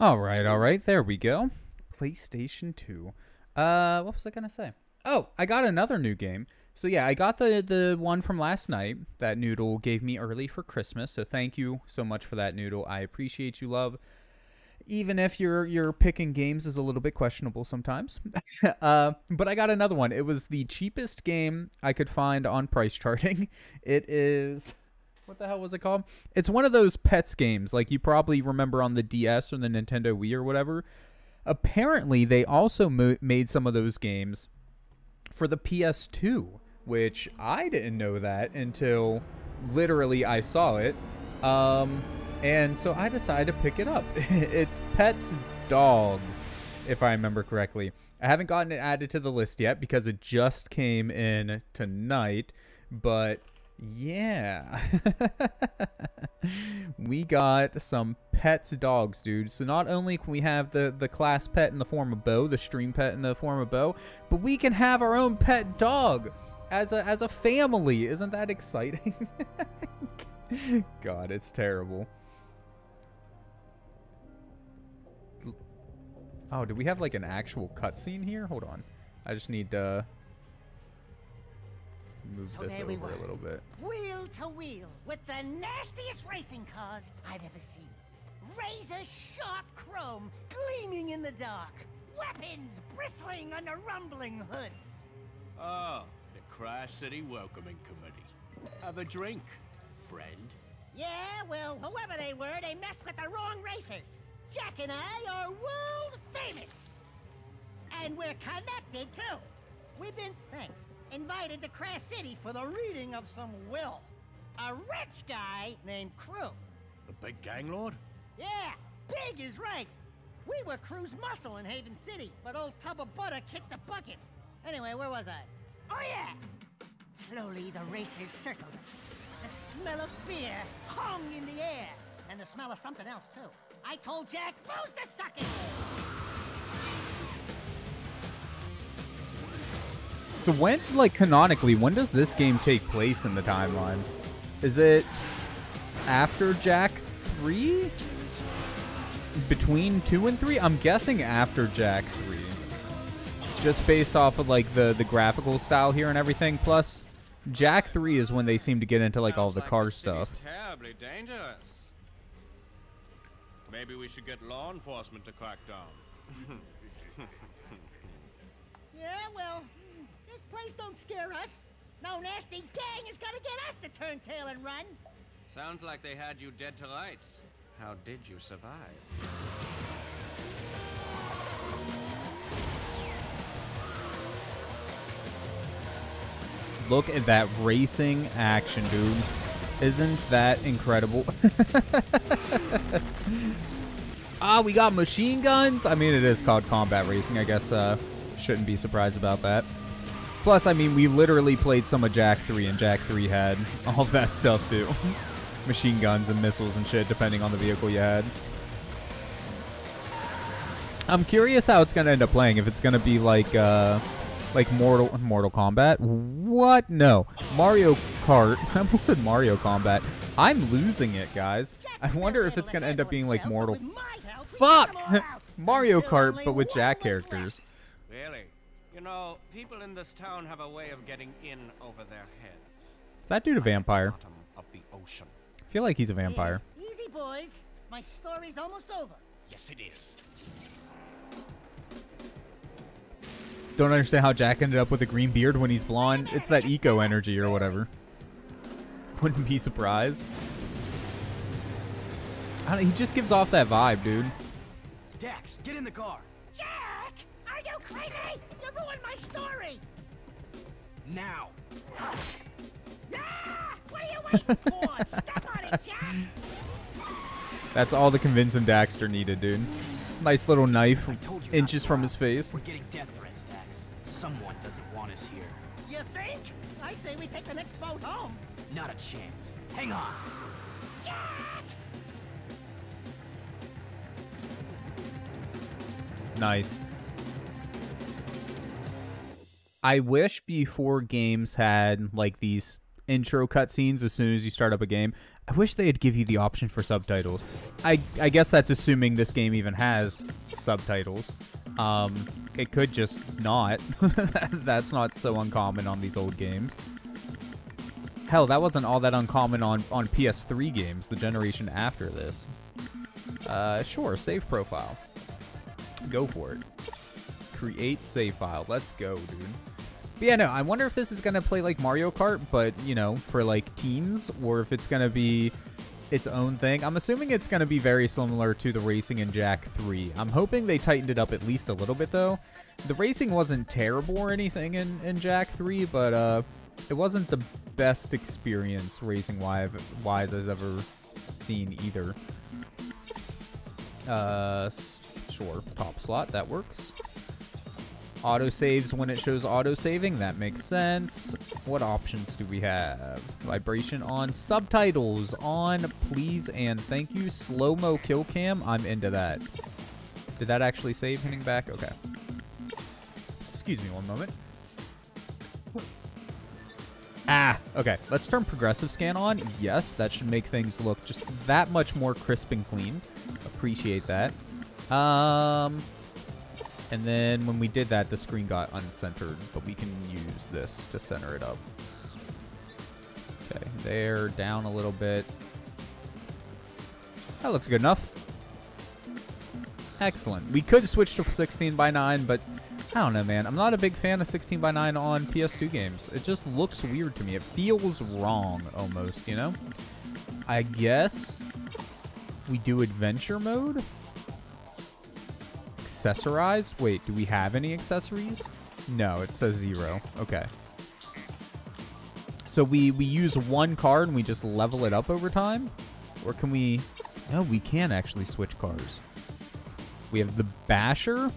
All right, all right. There we go. PlayStation 2. Uh, what was I going to say? Oh, I got another new game. So yeah, I got the the one from last night that Noodle gave me early for Christmas. So thank you so much for that, Noodle. I appreciate you, love. Even if your your picking games is a little bit questionable sometimes. uh, but I got another one. It was the cheapest game I could find on price charting. It is what the hell was it called? It's one of those pets games, like you probably remember on the DS or the Nintendo Wii or whatever. Apparently, they also mo- made some of those games for the PS2, which I didn't know that until literally I saw it. Um, and so I decided to pick it up. it's Pets Dogs, if I remember correctly. I haven't gotten it added to the list yet because it just came in tonight, but yeah. we got some pets dogs, dude. So not only can we have the, the class pet in the form of Bo, the stream pet in the form of Bo, but we can have our own pet dog as a as a family. Isn't that exciting? God, it's terrible. Oh, do we have like an actual cutscene here? Hold on. I just need to move So this there we were. a little bit. Wheel to wheel with the nastiest racing cars I've ever seen. Razor sharp chrome gleaming in the dark. Weapons bristling under rumbling hoods. Oh, the Kras City Welcoming Committee. Have a drink, friend. Yeah, well, whoever they were, they messed with the wrong racers. Jak and I are world famous. And we're connected, too. We've been, thanks, invited to Kras City for the reading of some will. A rich guy named Krew. The big gang lord? Yeah, big is right. We were Krew's muscle in Haven City, but old Tub of Butter kicked the bucket. Anyway, where was I? Oh yeah! Slowly the racers circled us. The smell of fear hung in the air. And the smell of something else, too. I told Jak, who's the sucker? When, like, canonically, when does this game take place in the timeline? Is it after Jak 3? Between 2 and 3? I'm guessing after Jak 3. Just based off of, like, the, the graphical style here and everything. Plus, Jak 3 is when they seem to get into, like, all Sounds the like car the stuff. terribly dangerous. Maybe we should get law enforcement to crack down. Yeah, well, this place don't scare us. No nasty gang is gonna get us to turn tail and run. Sounds like they had you dead to rights. How did you survive? Look at that racing action, dude. Isn't that incredible? ah, we got machine guns? I mean, it is called combat racing. I guess uh, shouldn't be surprised about that. Plus, I mean, we literally played some of Jak 3, and Jak 3 had all of that stuff, too. machine guns and missiles and shit, depending on the vehicle you had. I'm curious how it's gonna end up playing. If it's gonna be like, uh, like Mortal Mortal Kombat. What? No, Mario Kart. I almost said Mario Kombat. I'm losing it, guys. I wonder if it's gonna end up being like Mortal. Fuck! Mario Kart, but with Jak characters. Really? You know, people in this town have a way of getting in over their heads. Is that dude a vampire? Bottom of the ocean. I feel like he's a vampire. Easy, boys. My story's almost over. Yes, it is. Don't understand how Jak ended up with a green beard when he's blonde. It's that eco energy or whatever. Wouldn't be surprised. I don't, he just gives off that vibe, dude. Dax, get in the car. Jak! Are you crazy? You ruined my story! Now. Ah! What are you waiting for? Step on it, Jak! That's all the convincing Daxter needed, dude. Nice little knife, I told you not inches from his face. We're getting death threats, Dax. Someone doesn't want us here. You think? I say we take the next boat home. Not a chance. Hang on. Jak! Nice. I wish before games had like these intro cutscenes as soon as you start up a game. I wish they'd give you the option for subtitles. I I guess that's assuming this game even has subtitles. Um, it could just not. that's not so uncommon on these old games. Hell, that wasn't all that uncommon on on PS3 games, the generation after this. Uh, sure, save profile. Go for it. Create save file. Let's go, dude. But yeah, no, I wonder if this is gonna play like Mario Kart, but you know, for like teens, or if it's gonna be its own thing. I'm assuming it's gonna be very similar to the racing in Jak 3. I'm hoping they tightened it up at least a little bit though. The racing wasn't terrible or anything in, in Jak 3, but uh, it wasn't the best experience racing wise, wise I've ever seen either. Uh, sure, top slot, that works. Auto saves when it shows auto saving. That makes sense. What options do we have? Vibration on. Subtitles on. Please and thank you. Slow-mo kill cam. I'm into that. Did that actually save hitting back? Okay. Excuse me one moment. Ah, okay. Let's turn progressive scan on. Yes, that should make things look just that much more crisp and clean. Appreciate that. Um, and then when we did that, the screen got uncentered, but we can use this to center it up. Okay, there, down a little bit. That looks good enough. Excellent. We could switch to 16 by 9, but I don't know, man. I'm not a big fan of 16 by 9 on PS2 games. It just looks weird to me. It feels wrong, almost, you know? I guess we do adventure mode? Accessorize? Wait, do we have any accessories? No, it says zero. Okay. So we, we use one card and we just level it up over time? Or can we... No, we can actually switch cars. We have the Basher,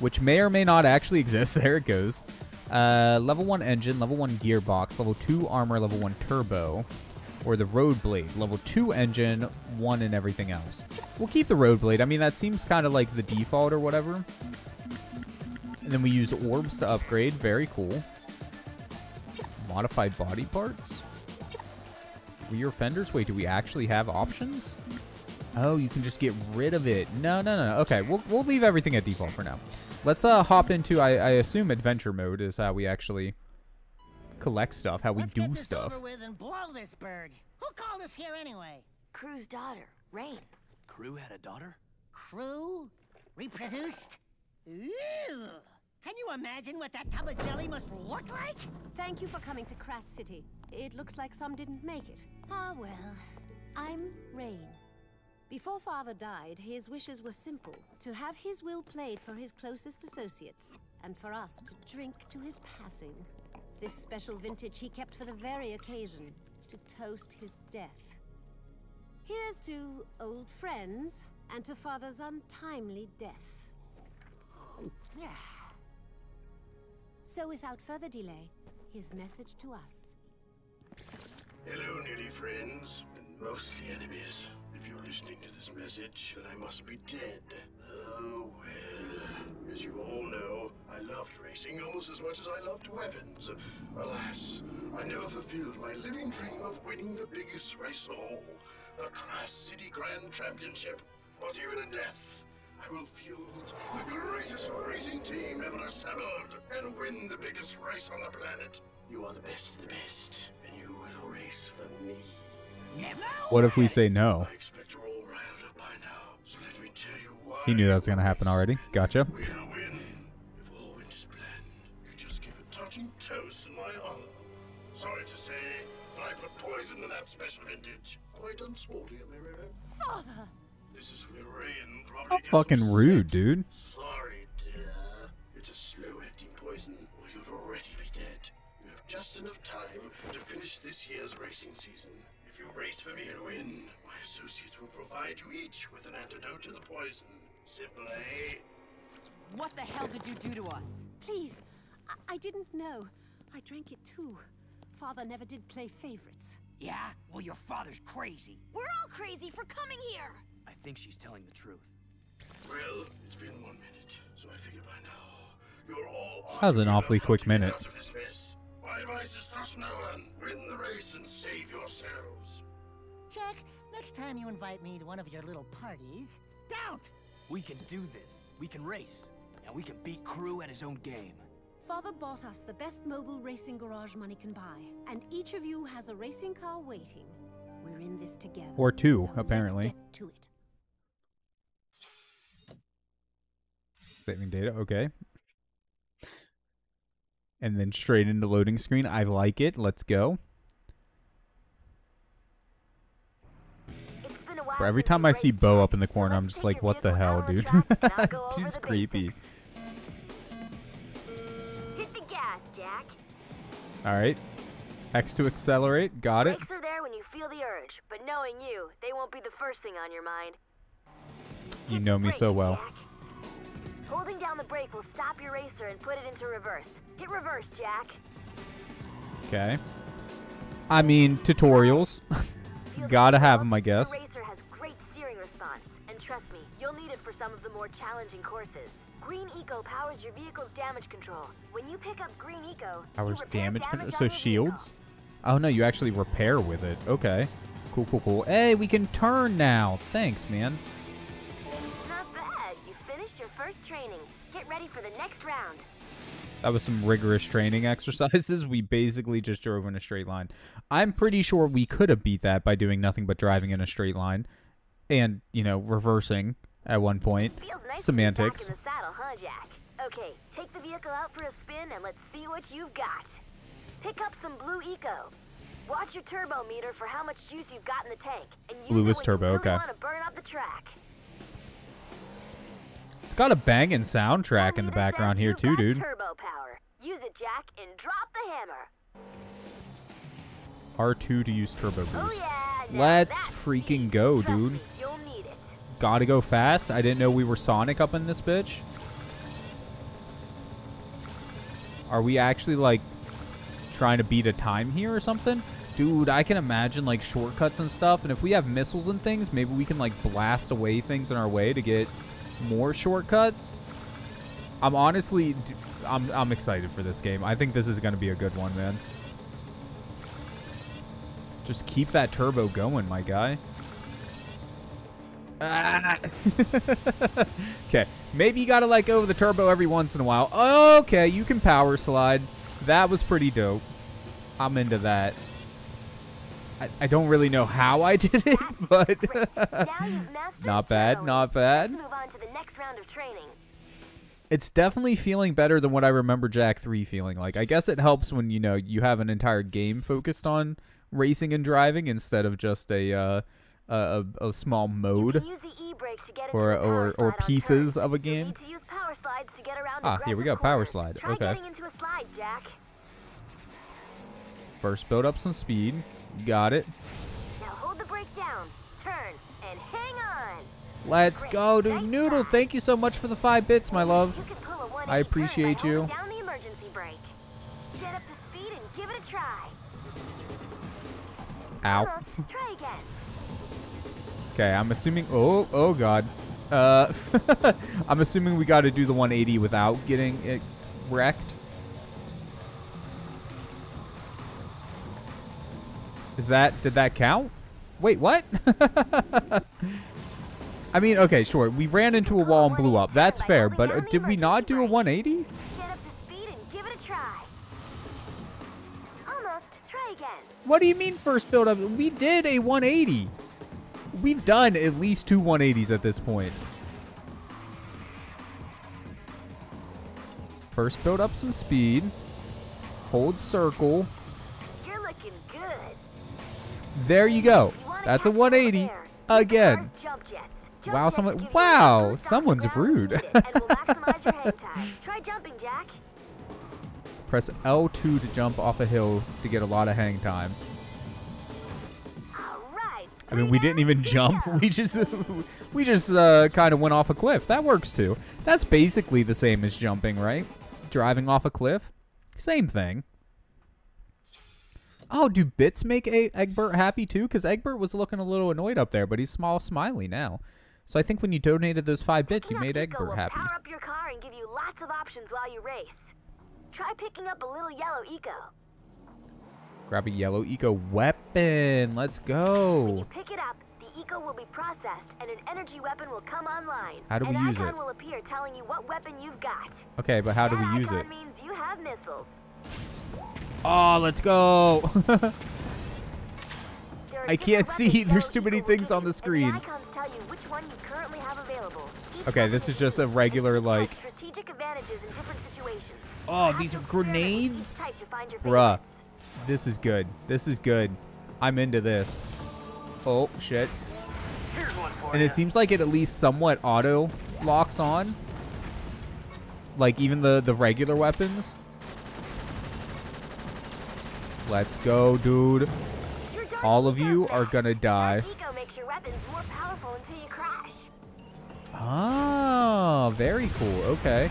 which may or may not actually exist. There it goes. Uh, level 1 engine, level 1 gearbox, level 2 armor, level 1 turbo or the Road Blade. Level 2 engine, 1 and everything else. We'll keep the Road Blade. I mean, that seems kind of like the default or whatever. And then we use orbs to upgrade. Very cool. Modified body parts. Rear fenders. Wait, do we actually have options? Oh, you can just get rid of it. No, no, no. Okay, we'll, we'll leave everything at default for now. Let's uh, hop into, I, I assume, adventure mode is how we actually collect stuff, how we Let's do get this stuff. over with and blow this bird. Who called us here anyway? Krew's daughter, Rayn. Krew had a daughter? Krew? Reproduced? Ew! Can you imagine what that tub of jelly must look like? Thank you for coming to Kras City. It looks like some didn't make it. Ah, well. I'm Rayn. Before father died, his wishes were simple to have his will played for his closest associates, and for us to drink to his passing. This special vintage he kept for the very occasion, to toast his death. Here's to old friends, and to father's untimely death. So without further delay, his message to us. Hello, nearly friends, and mostly enemies. If you're listening to this message, then I must be dead. Oh, well. As you all know, I loved racing almost as much as I loved weapons. Alas, I never fulfilled my living dream of winning the biggest race of all, the Kras City Grand Championship. But even in death, I will field the greatest racing team ever assembled and win the biggest race on the planet. You are the best of the best, and you will race for me. Never. What if we say no? I expect you're all riled up by now, so let me tell you why. He knew that was going to happen already. Gotcha. Quite unsporty, am I right? Father! This is where Rayn probably gets Fucking upset. rude, dude. Sorry, dear. It's a slow-acting poison, or you'd already be dead. You have just enough time to finish this year's racing season. If you race for me and win, my associates will provide you each with an antidote to the poison. Simple, eh? What the hell did you do to us? Please, I, I didn't know. I drank it too. Father never did play favorites. Yeah? Well, your father's crazy. We're all crazy for coming here! I think she's telling the truth. Well, it's been one minute, so I figure by now you're all. That was an awfully quick minute. out of this mess. My advice is trust no one. Win the race and save yourselves. Jak, next time you invite me to one of your little parties, don't! We can do this. We can race. And we can beat Krew at his own game. Father bought us the best mobile racing garage money can buy, and each of you has a racing car waiting. We're in this together. Or two, so let's apparently. get to it. Saving data, okay. And then straight into loading screen. I like it. Let's go. For every time I see Bo up in the corner, I'm just like, what the hell, dude? She's creepy. All right. X to accelerate. Got it. Brakes are there when you feel the urge, but knowing you, they won't be the first thing on your mind. You know me so well. Jak. Holding down the brake will stop your racer and put it into reverse. Hit reverse, Jak. Okay. I mean, tutorials. Gotta have them, I guess. Racer has great steering response, and trust me, you'll need it for some of the more challenging courses. Green Eco powers your vehicle's damage control. When you pick up Green Eco, Powers damage. damage con- on So your vehicle. shields. Oh no, you actually repair with it. Okay. Cool, cool, cool. Hey, we can turn now. Thanks, man. Not bad. You finished your first training. Get ready for the next round. That was some rigorous training exercises. We basically just drove in a straight line. I'm pretty sure we could have beat that by doing nothing but driving in a straight line and, you know, reversing at one point. Nice Semantics. to be back in the saddle, huh, Jak? Okay, take the vehicle out for a spin and let's see what you've got. Pick up some Blue Eco. Watch your turbo meter for how much juice you've got in the tank, and use Blue it is when turbo, you really okay. burn up the track. It's got a banging soundtrack in the background here too, dude. Turbo power. Use it, Jak, and drop the hammer. R2 to use turbo Oh boost. yeah. Let's freaking go, dude. me, You'll need it. Gotta go fast. I didn't know we were Sonic up in this bitch. Are we actually like trying to beat a time here or something? Dude, I can imagine like shortcuts and stuff. And if we have missiles and things, maybe we can like blast away things in our way to get more shortcuts. I'm honestly, I'm, I'm excited for this game. I think this is going to be a good one, man. Just keep that turbo going, my guy. Okay, maybe you gotta go of the turbo every once in a while. Okay, you can power slide. That was pretty dope. I'm into that. I, I don't really know how I did it, but not bad, not bad. It's definitely feeling better than what I remember Jak 3 feeling like. I guess it helps when you know you have an entire game focused on racing and driving instead of just a uh, a, a, a small mode. can use the e-brake to get into Or- or- or pieces of a game. need to use power slides to get around Ah, here we go, power slide. Try Okay. slide, Jak. First, build up some speed. Got it. Now hold the brake down, turn, and hang on. Let's Great. go, dude. Nice Noodle, thank you so much for the five bits, my love. You can pull a 180 I appreciate you. holding Okay, I'm assuming. Oh, oh God. Uh, I'm assuming we got to do the 180 without getting it wrecked. Is that did that count? Wait, what? I mean, okay, sure. We ran into a wall and blew up. That's fair, but uh, did we not do a 180? Get up to speed and give it a try. Almost. Try again. What do you mean first build up? We did a 180. We've done at least two 180s at this point. First build up some speed. Hold circle. You're looking good. There you go. If you wanna That's a 180 there, use the again. car's Jump jets. Jump Wow, someone- give you a wow, boost off the someone's rude. needed and will maximize your hang time. Try jumping, Jak. Press L2 to jump off a hill to get a lot of hang time. I mean, we didn't even jump. We just we just uh, kind of went off a cliff. That works too. That's basically the same as jumping, right? Driving off a cliff, same thing. Oh, do bits make a- Egbert happy too? Because Egbert was looking a little annoyed up there, but he's small, smiley now. So I think when you donated those five bits, you made Egbert will happy. Power up your car and give you lots of options while you race. Try picking up a little yellow Eco. Grab a yellow eco weapon. Let's go. When you pick it up, the eco will be processed and an energy weapon will come online. How do we an use icon it? will appear telling you what weapon you've got. Okay, but how do we use it? means you have missiles. Oh, let's go. I can't see. There's too many things on the screen. And the icons tell you which one you currently have available. Each Okay, this is just a regular, and each has like- strategic advantages in different situations. Oh, these are experiment with each grenades? type to find your Bruh. Favorites. This is good. This is good. I'm into this. Oh, shit. Here's one And ya. it seems like it at least somewhat auto locks on. Like even the, the regular weapons. Let's go, dude. All of you are gonna die. Dark eco makes your weapons more powerful until you crash. Oh, very cool. Okay.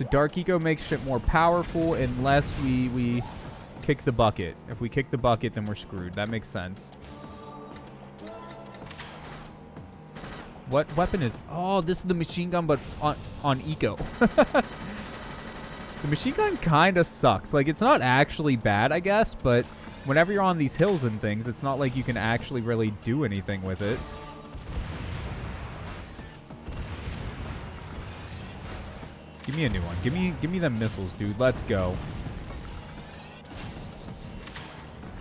So Dark Eco makes shit more powerful unless we, we kick the bucket. If we kick the bucket, then we're screwed. That makes sense. What weapon is... Oh, this is the machine gun, but on, on Eco. the machine gun kind of sucks. Like, it's not actually bad, I guess, but whenever you're on these hills and things, it's not like you can actually really do anything with it. Give me a new one. Give me give me them missiles, dude. Let's go.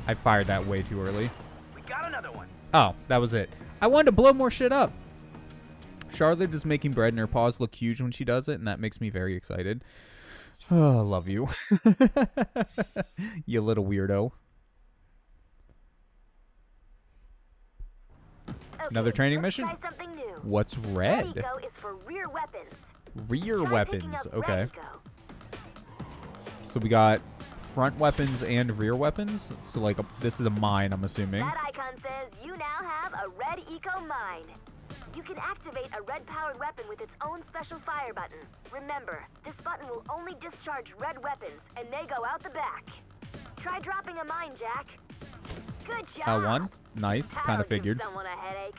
I fired that way too early. We got another one. Oh, that was it. I wanted to blow more shit up. Charlotte is making bread and her paws look huge when she does it, and that makes me very excited. Oh, love you. you little weirdo. Another training let's mission? Try something new. What's Red red? eco is for rear weapons. Okay. So we got front weapons and rear weapons. So like a, this is a mine, I'm assuming. That icon says you now have a red eco mine. You can activate a red powered weapon with its own special fire button. Remember, this button will only discharge red weapons, and they go out the back. Try dropping a mine, Jak. Good job. Uh, one. Nice. Kind of figured. someone a headache.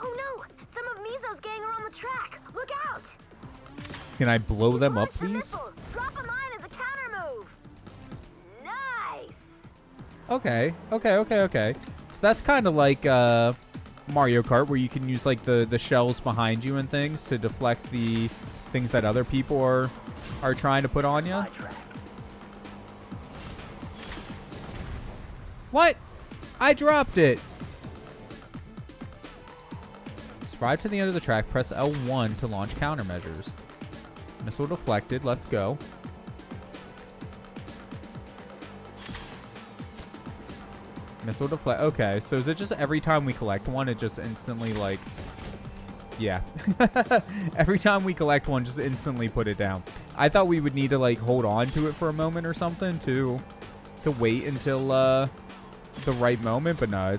Oh no! Some of Mizo's gang are on the track. Look out! Can I blow them up, please? Drop a mine as a counter move. Nice. Okay. Okay. Okay. Okay. So that's kind of like uh, Mario Kart, where you can use like the the shells behind you and things to deflect the things that other people are are trying to put on you. What? I dropped it. Survive to the end of the track. Press L1 to launch countermeasures. Missile deflected. Let's go. Missile deflect. Okay, so is it just every time we collect one, it just instantly like... Yeah. every time we collect one, just instantly put it down. I thought we would need to like hold on to it for a moment or something to to wait until uh the right moment, but no.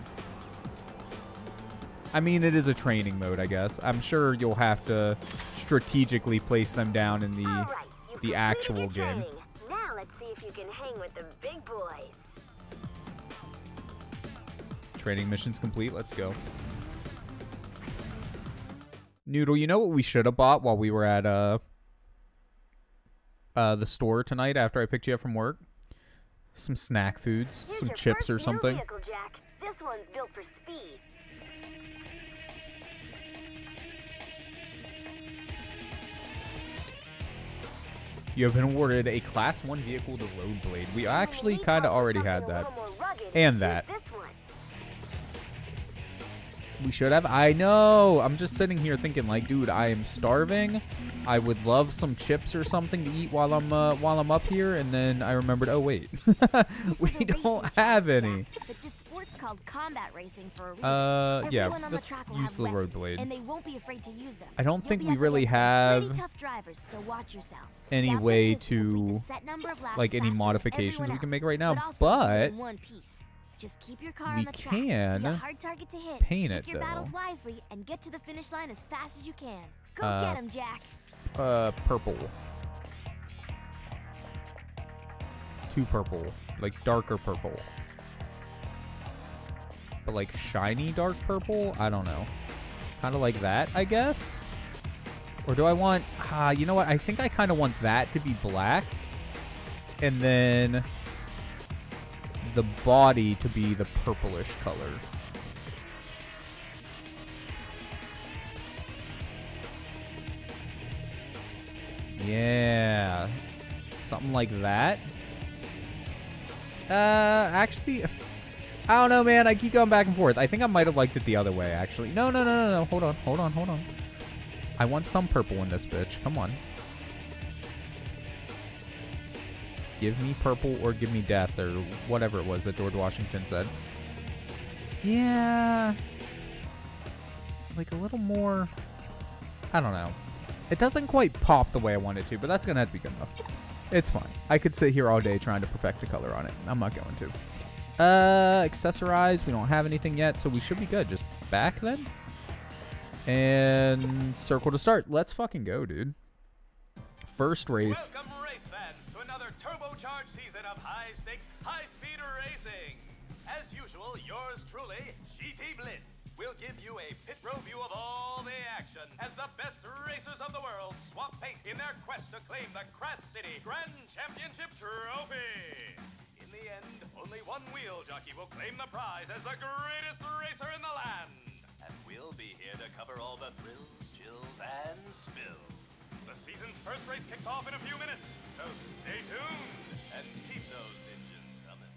I mean, it is a training mode, I guess. I'm sure you'll have to strategically place them down in the right, the actual game. training. Now let's see if you can hang with the big boys. training missions complete. Let's go. Noodle, you know what we should have bought while we were at uh uh the store tonight after I picked you up from work? Some snack foods, Here's some chips or something. Vehicle, You have been awarded a Class 1 vehicle, the Road Blade. We actually kind of already had that. And that. We should have. I know. I'm just sitting here thinking, like, dude, I am starving. I would love some chips or something to eat while I'm uh, while I'm up here. And then I remembered, oh wait, we don't have any. But this sport's called combat racing for a reason. Uh, yeah, on let's use the road weapons, blade. and they won't be afraid to use them. I don't think we really have tough drivers, so watch yourself. any way is complete the to set number of laps like any modifications we can make right now, but, also but keep it in one piece. Just keep your car we on the track. can Be a hard target to hit. paint Pick it, your battles though. wisely and get to the finish line as fast as you can. Go Uh, get 'em, Jak. uh purple. Too purple, like darker purple. But like shiny dark purple? I don't know. Kind of like that, I guess. Or do I want? Ah, you know what? I think I kind of want that to be black, and then the body to be the purplish color. Yeah. Something like that. Uh, actually, I don't know, man. I keep going back and forth. I think I might have liked it the other way, actually. No, no, no, no, no. Hold on, hold on, hold on. I want some purple in this bitch. Come on. Give me purple or give me death or whatever it was that George Washington said. Yeah. Like a little more. I don't know. It doesn't quite pop the way I want it to, but that's going to have to be good enough. It's fine. I could sit here all day trying to perfect the color on it. I'm not going to. Uh, accessorize. We don't have anything yet, so we should be good. Just back then. And circle to start. Let's fucking go, dude. First race. Welcome, turbocharged season of high-stakes, high-speed racing. As usual, yours truly, GT Blitz, will give you a pit row view of all the action as the best racers of the world swap paint in their quest to claim the Kras City Grand Championship Trophy. In the end, only one wheel jockey will claim the prize as the greatest racer in the land. And we'll be here to cover all the thrills, chills, and spills. The season's first race kicks off in a few minutes, so stay tuned and keep those engines coming.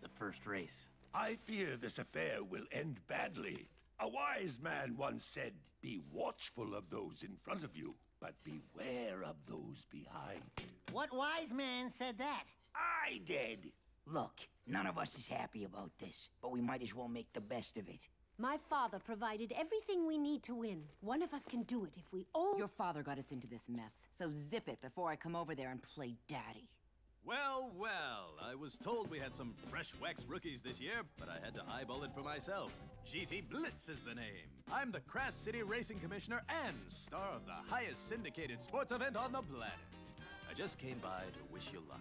The first race. I fear this affair will end badly. A wise man once said, Be watchful of those in front of you, but beware of those behind. What wise man said that? I did. Look, none of us is happy about this, but we might as well make the best of it. My father provided everything we need to win. One of us can do it if we all. Your father got us into this mess, so zip it before I come over there and play daddy. Well, well, I was told we had some fresh wax rookies this year, but I had to eyeball it for myself. GT Blitz is the name. I'm the Kras City Racing Commissioner and star of the highest syndicated sports event on the planet. I just came by to wish you luck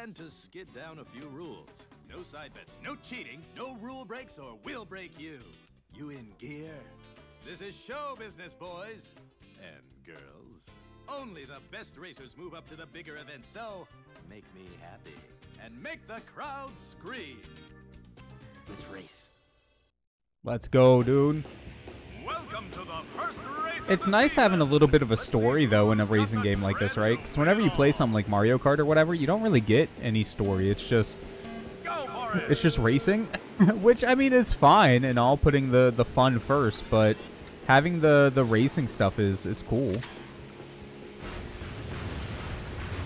and to skid down a few rules. No side bets, no cheating, no rule breaks, or we'll break you. You in gear? This is show business, boys and girls. Only the best racers move up to the bigger events, so make me happy and make the crowd scream. Let's race. Let's go, dude. Welcome to the first race. It's nice having a little bit of a story, though, in a racing game like this, right? Because whenever you play something like Mario Kart or whatever, you don't really get any story. It's just it's just racing, which I mean is fine and all putting the the fun first, but having the the racing stuff is is cool.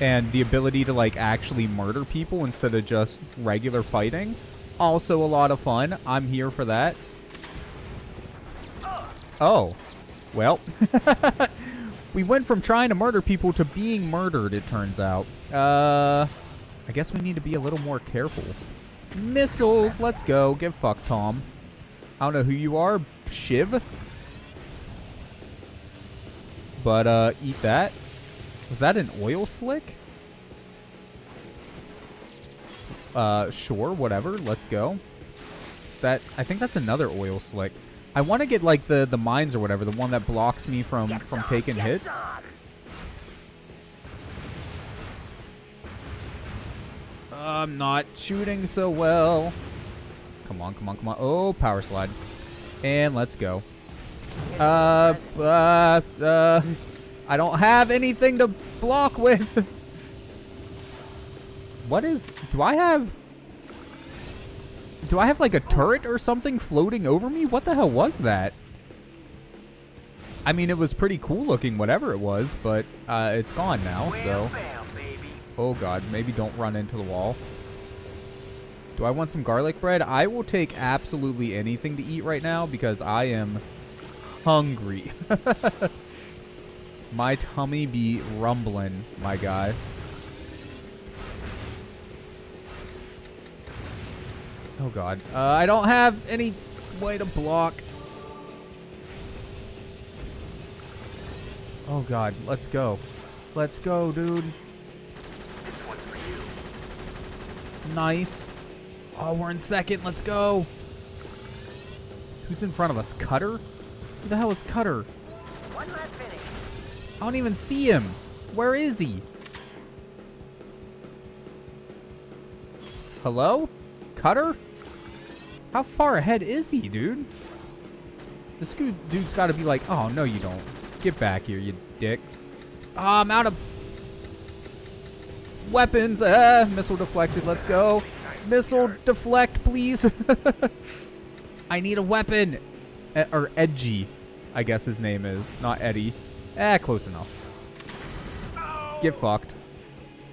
And the ability to like actually murder people instead of just regular fighting, also a lot of fun. I'm here for that. Oh. Well. we went from trying to murder people to being murdered, it turns out. Uh I guess we need to be a little more careful. Missiles, let's go. Give fuck, Tom. I don't know who you are, Shiv. But, uh, eat that. Was that an oil slick? Uh, sure, whatever. Let's go. That, I think that's another oil slick. I want to get, like, the, the mines or whatever, the one that blocks me from, from taking hits. I'm not shooting so well. Come on, come on, come on. Oh, power slide. And let's go. Uh, uh, uh, I don't have anything to block with. What is, do I have, do I have like a turret or something floating over me? What the hell was that? I mean, it was pretty cool looking, whatever it was, but uh, it's gone now, so. Oh god, maybe don't run into the wall. Do I want some garlic bread? I will take absolutely anything to eat right now because I am hungry. my tummy be rumbling, my guy. Oh god. Uh, I don't have any way to block. Oh god, let's go. Let's go, dude. Nice. Oh, we're in second. Let's go. Who's in front of us? Cutter? Who the hell is Cutter? One last finish. I don't even see him. Where is he? Hello? Cutter? How far ahead is he, dude? This dude, dude's got to be like, oh, no, you don't. Get back here, you dick. Oh, I'm out of weapons. Ah, missile deflected. Let's go. Missile deflect, please. I need a weapon. E- or Edgy, I guess his name is. Not Eddie. Eh, close enough. Get fucked.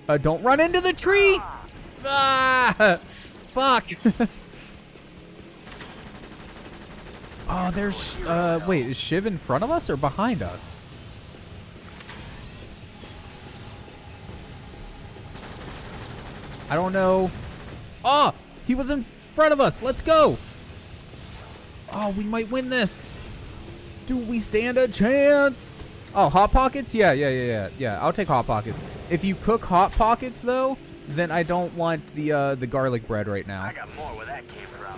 Uh, don't run into the tree! Ah! Fuck! oh, there's... Uh, wait, is Shiv in front of us or behind us? I don't know. Oh! He was in front of us! Let's go! Oh, we might win this! Do we stand a chance? Oh, Hot Pockets? Yeah, yeah, yeah, yeah. Yeah, I'll take Hot Pockets. If you cook Hot Pockets, though, then I don't want the uh, the garlic bread right now. I got more where that came from.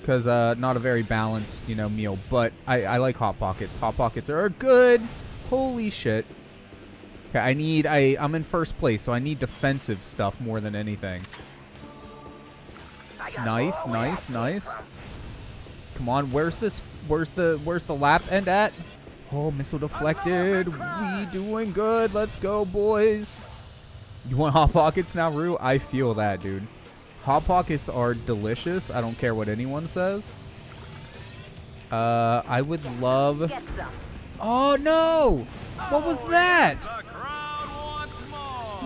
Because uh, not a very balanced, you know, meal. But I, I like Hot Pockets. Hot Pockets are good. Holy shit. Okay, I need... I, I'm in first place, so I need defensive stuff more than anything. Nice, nice, nice. Come on, where's this... Where's the where's the lap end at? Oh, missile deflected. We doing good. Let's go, boys. You want Hot Pockets now, Rue? I feel that, dude. Hot Pockets are delicious. I don't care what anyone says. Uh, I would love... Oh, no! What was that?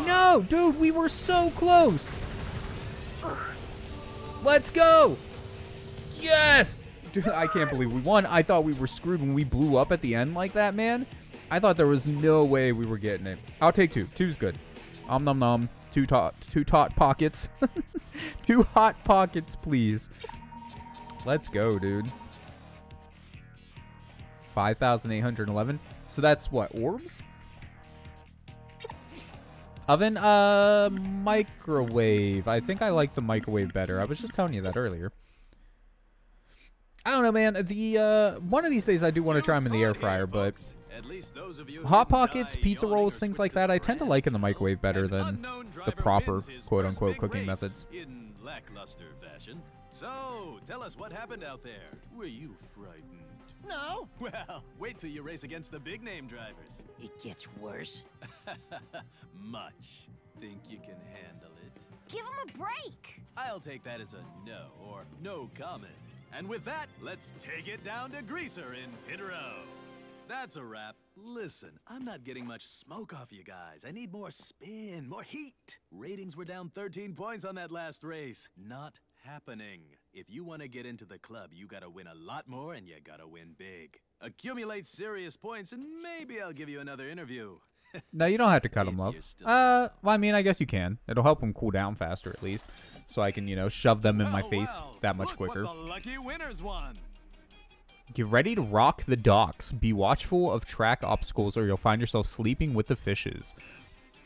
No, dude, we were so close. Let's go. Yes! Dude, I can't believe we won. I thought we were screwed when we blew up at the end like that, man. I thought there was no way we were getting it. I'll take two. Two's good. Om nom nom. Two tot, two tot pockets. two hot pockets, please. Let's go, dude. 5,811. So that's what, orbs? Oven, uh, microwave. I think I like the microwave better. I was just telling you that earlier. I don't know, man. The uh, one of these days I do want to try them in the air fryer, but hot pockets, pizza rolls, things like that, I tend to like in the microwave better than the proper quote-unquote cooking methods. So, tell us what happened out there. Were you frightened? No. Well, wait till you race against the big name drivers. It gets worse. Much. Think you can handle it? Give him a break. I'll take that as a no or no comment. And with that, let's take it down to Greaser in Pit Row. That's a wrap. Listen, I'm not getting much smoke off you guys. I need more spin, more heat. Ratings were down 13 points on that last race. Not happening. If you want to get into the club, you gotta win a lot more and you gotta win big. Accumulate serious points and maybe I'll give you another interview. No, you don't have to cut them up. Uh, well, I mean, I guess you can. It'll help them cool down faster, at least. So I can, you know, shove them in my face that much quicker. What the lucky winners won. Get ready to rock the docks. Be watchful of track obstacles or you'll find yourself sleeping with the fishes.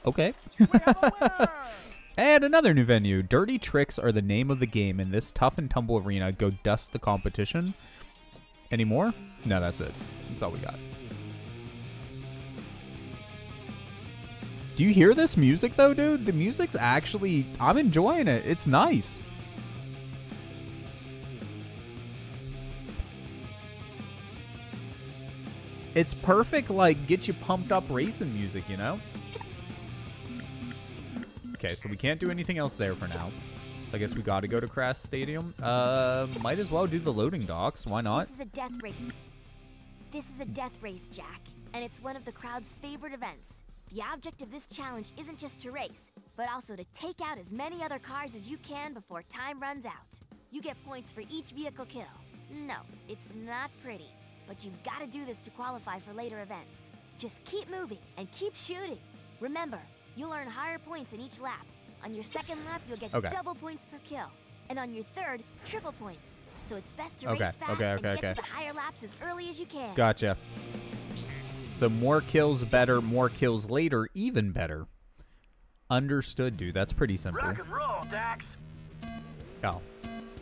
Okay. and another new venue. Dirty Tricks are the name of the game in this tough and tumble arena. Go dust the competition. Any more? No, that's it. That's all we got. Do you hear this music though, dude? The music's actually I'm enjoying it. It's nice. It's perfect like get you pumped up racing music, you know? Okay, so we can't do anything else there for now. I guess we got to go to Crash Stadium. Uh, might as well do the loading docks. Why not? This is a death race. This is a death race, Jak, and it's one of the crowd's favorite events. The object of this challenge isn't just to race, but also to take out as many other cars as you can before time runs out. You get points for each vehicle kill. No, it's not pretty, but you've got to do this to qualify for later events. Just keep moving and keep shooting. Remember, you'll earn higher points in each lap. On your second lap, you'll get Okay. double points per kill. And on your third, triple points. So it's best to Okay, race fast okay, and okay, get to the higher laps as early as you can. Gotcha. So more kills better, more kills later, even better. Understood, dude. That's pretty simple. Rock and roll, Dax. Oh.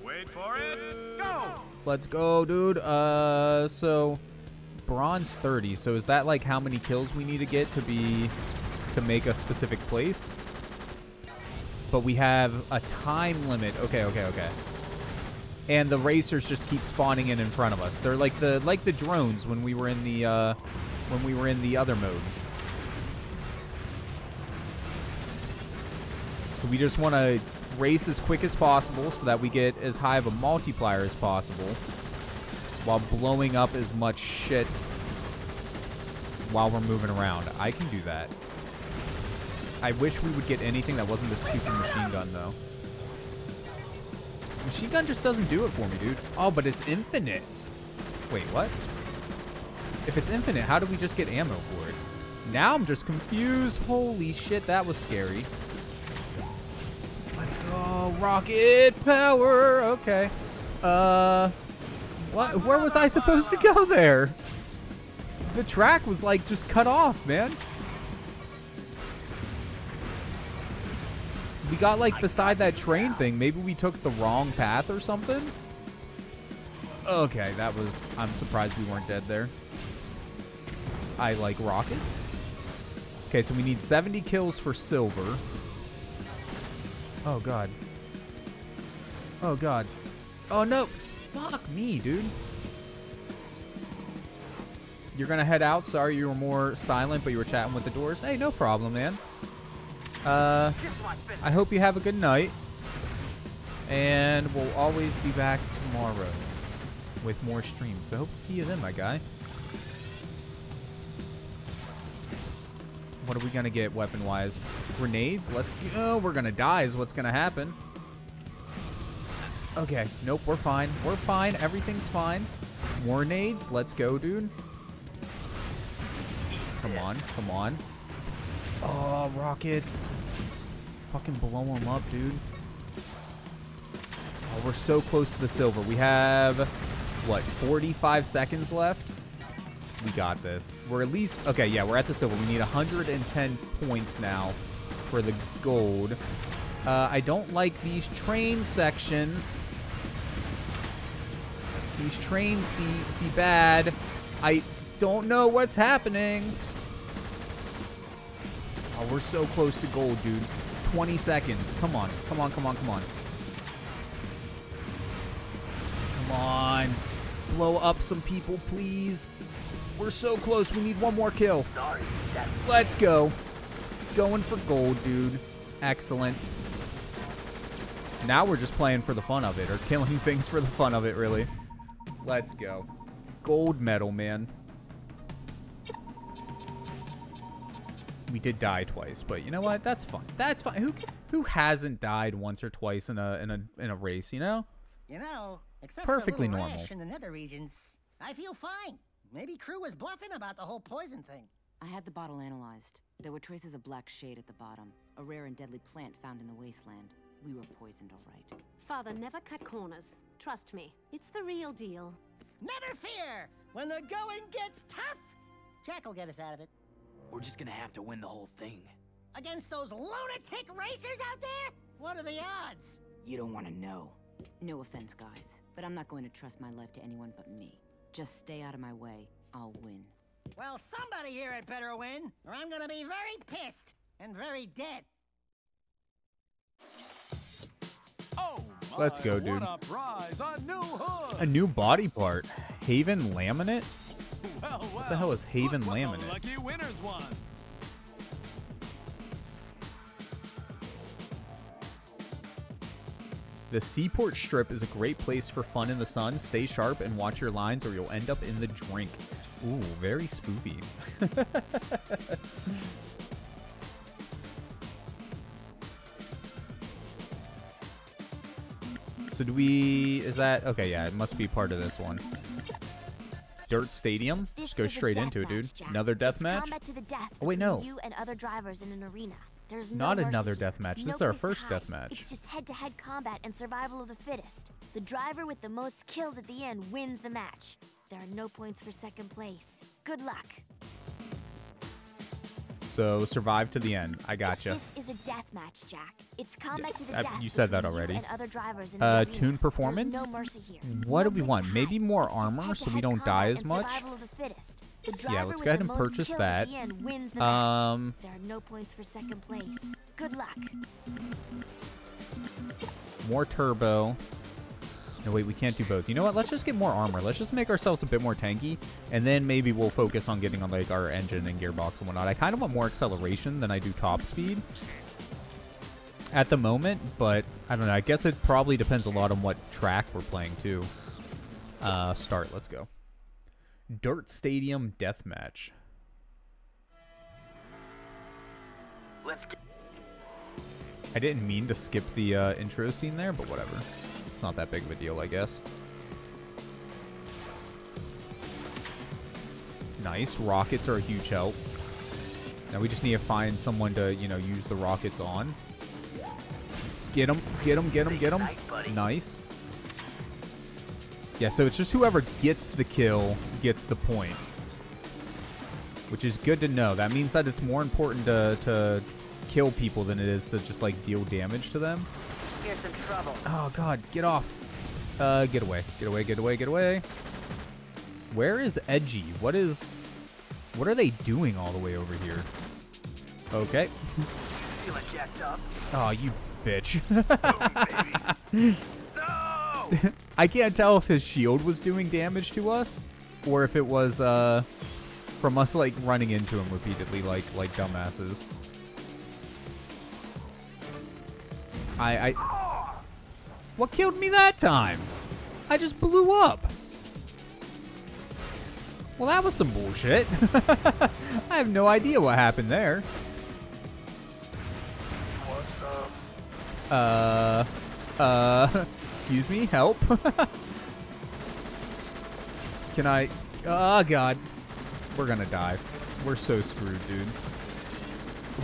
Wait for it. Go. Let's go, dude. Uh, so bronze 30. So is that like how many kills we need to get to be to make a specific place? but we have a time limit. Okay, okay, okay. And the racers just keep spawning in in front of us. They're like the like the drones when we were in the uh, when we were in the other mode. So we just want to race as quick as possible so that we get as high of a multiplier as possible while blowing up as much shit while we're moving around. I can do that. I wish we would get anything that wasn't the stupid machine gun, though. Machine gun just doesn't do it for me, dude. Oh, but it's infinite. Wait, what? If it's infinite, how do we just get ammo for it? Now I'm just confused. Holy shit, that was scary. Let's go. Rocket power. Okay. Uh, what? Where was I supposed to go there? The track was like just cut off, man. We got like beside that train thing. Maybe we took the wrong path or something. Okay, that was... I'm surprised we weren't dead there. I like rockets. Okay, so we need 70 kills for silver. Oh, God. Oh, God. Oh, no. Fuck me, dude. You're gonna head out. Sorry you were more silent, but you were chatting with the doors. Hey, no problem, man. Uh, I hope you have a good night. And we'll always be back tomorrow with more streams. So I hope to see you then, my guy. What are we going to get weapon-wise? Grenades? Let's go. We're going to die is what's going to happen. Okay. Nope, we're fine. We're fine. Everything's fine. More nades? Let's go, dude. Come on. Come on. Oh, rockets. Fucking blow them up, dude. Oh, we're so close to the silver. We have, what, 45 seconds left? We got this. We're at least... Okay, yeah, we're at the silver. We need 110 points now for the gold. Uh, I don't like these train sections. These trains be, be bad. I don't know what's happening. Oh, we're so close to gold, dude. 20 seconds. Come on. Come on, come on, come on. Come on. Blow up some people, please. We're so close. We need one more kill. Let's go. Going for gold, dude. Excellent. Now we're just playing for the fun of it, or killing things for the fun of it, really. Let's go. Gold medal, man. We did die twice, but you know what? That's fun. That's fine. Who who hasn't died once or twice in a in a in a race? You know. You know, except Perfectly for a normal. rash in the nether regions, I feel fine. Maybe Krew was bluffing about the whole poison thing. I had the bottle analyzed. There were traces of black shade at the bottom, a rare and deadly plant found in the wasteland. We were poisoned, all right. Father, never cut corners. Trust me, it's the real deal. Never fear! When the going gets tough, Jak will get us out of it. We're just gonna have to win the whole thing. Against those lunatic racers out there? What are the odds? You don't want to know. No offense, guys, but I'm not going to trust my life to anyone but me. Just stay out of my way. I'll win. Well, somebody here had better win, or I'm gonna be very pissed and very dead. Oh, Let's go, dude. What a prize! A new hood! A new body part. Haven laminate? Well, well, What the hell is Haven look laminate? The lucky winners won. The Seaport Strip is a great place for fun in the sun. Stay sharp and watch your lines or you'll end up in the drink. Ooh, very spoopy. so do we... Is that... Okay, yeah, it must be part of this one. Dirt Stadium? This Just go straight into it, dude. Jak. Another death It's match? To the death Oh, wait, no. You and other drivers in an arena. There's Not no another death match. This No is our first death match. It's just head-to-head combat and survival of the fittest. The driver with the most kills at the end wins the match. There are no points for second place. Good luck. So survive to the end. I got gotcha. This is a death match, Jak. It's combat to the death. you said that already. You and other drivers in Uh, tune performance? no mercy here. What No do we want? to Maybe more It's armor so we don't die as much? Survival of the fittest. The driver Yeah, let's go ahead and purchase that. The the. Um, There are no points for second place. Good luck. more turbo. No, wait, we can't do both. You know what? Let's just get more armor. Let's just make ourselves a bit more tanky, and then maybe we'll focus on getting on like our engine and gearbox and whatnot. I kind of want more acceleration than I do top speed at the moment, but I don't know. I guess it probably depends a lot on what track we're playing too. Uh, start. Let's go. Dirt Stadium Deathmatch. Let's get. I didn't mean to skip the uh, intro scene there, but whatever. It's not that big of a deal, I guess. Nice. Rockets are a huge help. Now we just need to find someone to, you know, use the rockets on. Get him, get him, get him, get him. Nice. Yeah, so it's just whoever gets the kill gets the point. Which is good to know. That means that it's more important to, to kill people than it is to just, like, deal damage to them. Here's some trouble. Oh, God. Get off. Uh, get away. Get away, get away, get away. Where is Edgy? What is... What are they doing all the way over here? Okay. Feeling jacked up? Oh, you bitch. I can't tell if his shield was doing damage to us or if it was uh from us like running into him repeatedly like like dumbasses. I I What killed me that time? I just blew up. Well, that was some bullshit. I have no idea what happened there. What's up? Uh, uh, excuse me, help. Can I? Oh god, we're gonna die. We're so screwed, dude.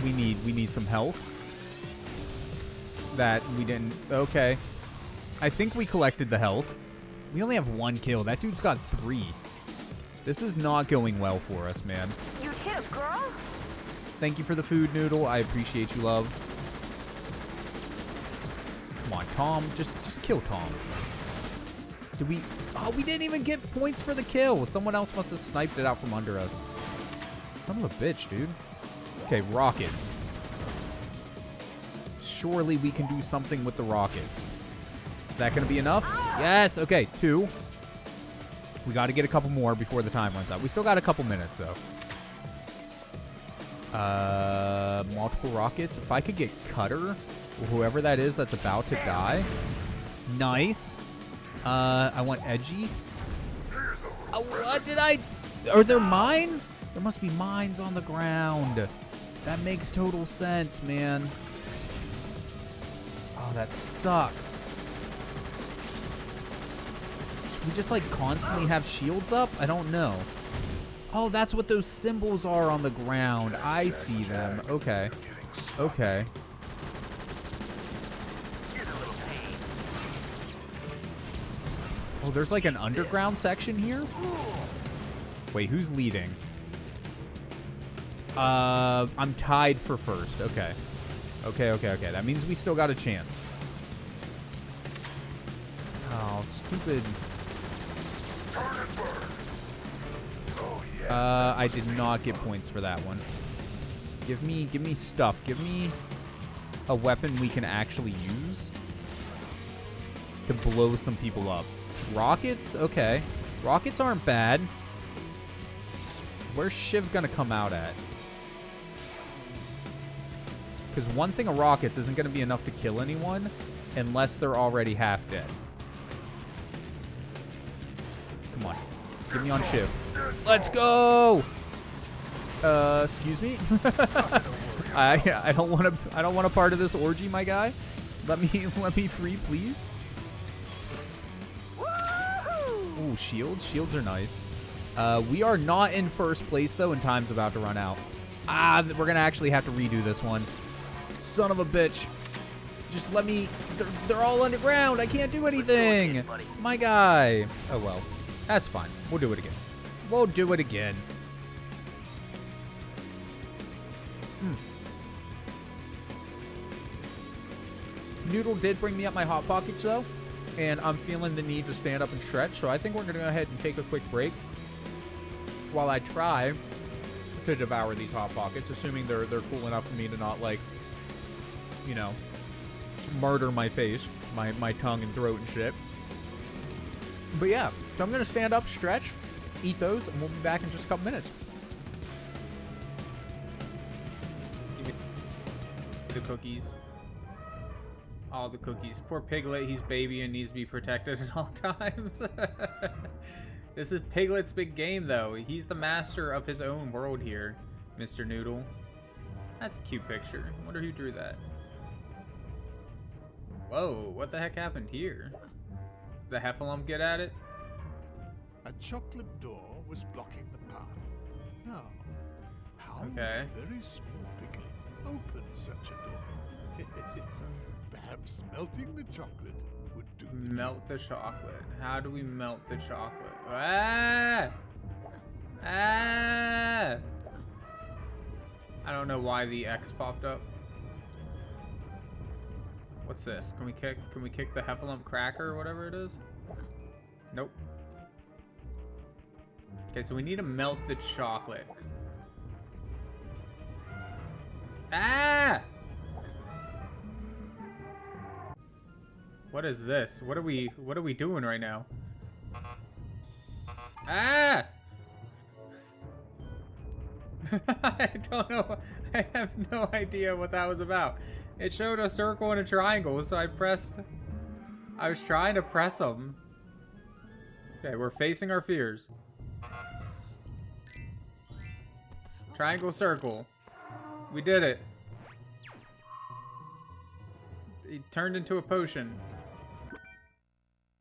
We need, we need some health. That we didn't. Okay, I think we collected the health. We only have one kill. That dude's got three. This is not going well for us, man. You hit him, girl. Thank you for the food, Noodle. I appreciate you, love. Come on, Tom. Just just kill Tom. Did we... Oh, we didn't even get points for the kill. Someone else must have sniped it out from under us. Son of a bitch, dude. Okay, rockets. Surely we can do something with the rockets. That going to be enough? Yes. Okay, two. We got to get a couple more before the time runs out. We still got a couple minutes, though. Uh, multiple rockets. If I could get Cutter, whoever that is that's about to die. Nice. Uh, I want Edgy. Oh, what did I... Are there mines? There must be mines on the ground. That makes total sense, man. Oh, that sucks. Should we just, like, constantly have shields up? I don't know. Oh, that's what those symbols are on the ground. I see them. Okay. Okay. Oh, there's like an underground section here? Wait, who's leading? Uh, I'm tied for first. Okay. Okay, okay, okay. That means we still got a chance. Oh, stupid. Uh, I did not get points for that one. Give me, give me stuff. Give me a weapon we can actually use to blow some people up. Rockets? Okay. Rockets aren't bad. Where's Shiv gonna come out at? Because one thing of rockets isn't gonna be enough to kill anyone unless they're already half dead. Get me on Shiv. Let's go! Uh, excuse me? I I don't want to I don't want a part of this orgy, my guy. Let me let me free, please. Ooh, shields. Shields are nice. Uh, we are not in first place though, and time's about to run out. Ah, we're gonna actually have to redo this one. Son of a bitch. Just let me. They're, they're all underground. I can't do anything. My guy. Oh well. That's fine. We'll do it again. We'll do it again. Hmm. Noodle did bring me up my hot pockets though, and I'm feeling the need to stand up and stretch. So I think we're gonna go ahead and take a quick break. while I try to devour these hot pockets, assuming they're they're cool enough for me to not like, you know, murder my face, my my tongue and throat and shit. But yeah, so I'm gonna stand up, stretch, eat those, and we'll be back in just a couple minutes. The cookies. All the cookies. Poor Piglet, he's baby and needs to be protected at all times. this is Piglet's big game, though. He's the master of his own world here, Mr. Noodle. That's a cute picture. I wonder who drew that. Whoa, what the heck happened here? The Heffalump get at it? A chocolate door was blocking the path. Now, how Okay. would a very small piglet open such a door? Perhaps melting the chocolate would do the Melt the chocolate. How do we melt the chocolate? Ah! Ah! I don't know why the X popped up. What's this? Can we kick can we kick the Heffalump cracker or whatever it is? Nope. Okay, so we need to melt the chocolate. Ah! What is this? What are we what are we doing right now? Ah! I don't know. I have no idea what that was about. It showed a circle and a triangle, so I pressed I was trying to press them. Okay, we're facing our fears. Triangle circle. We did it. It turned into a potion.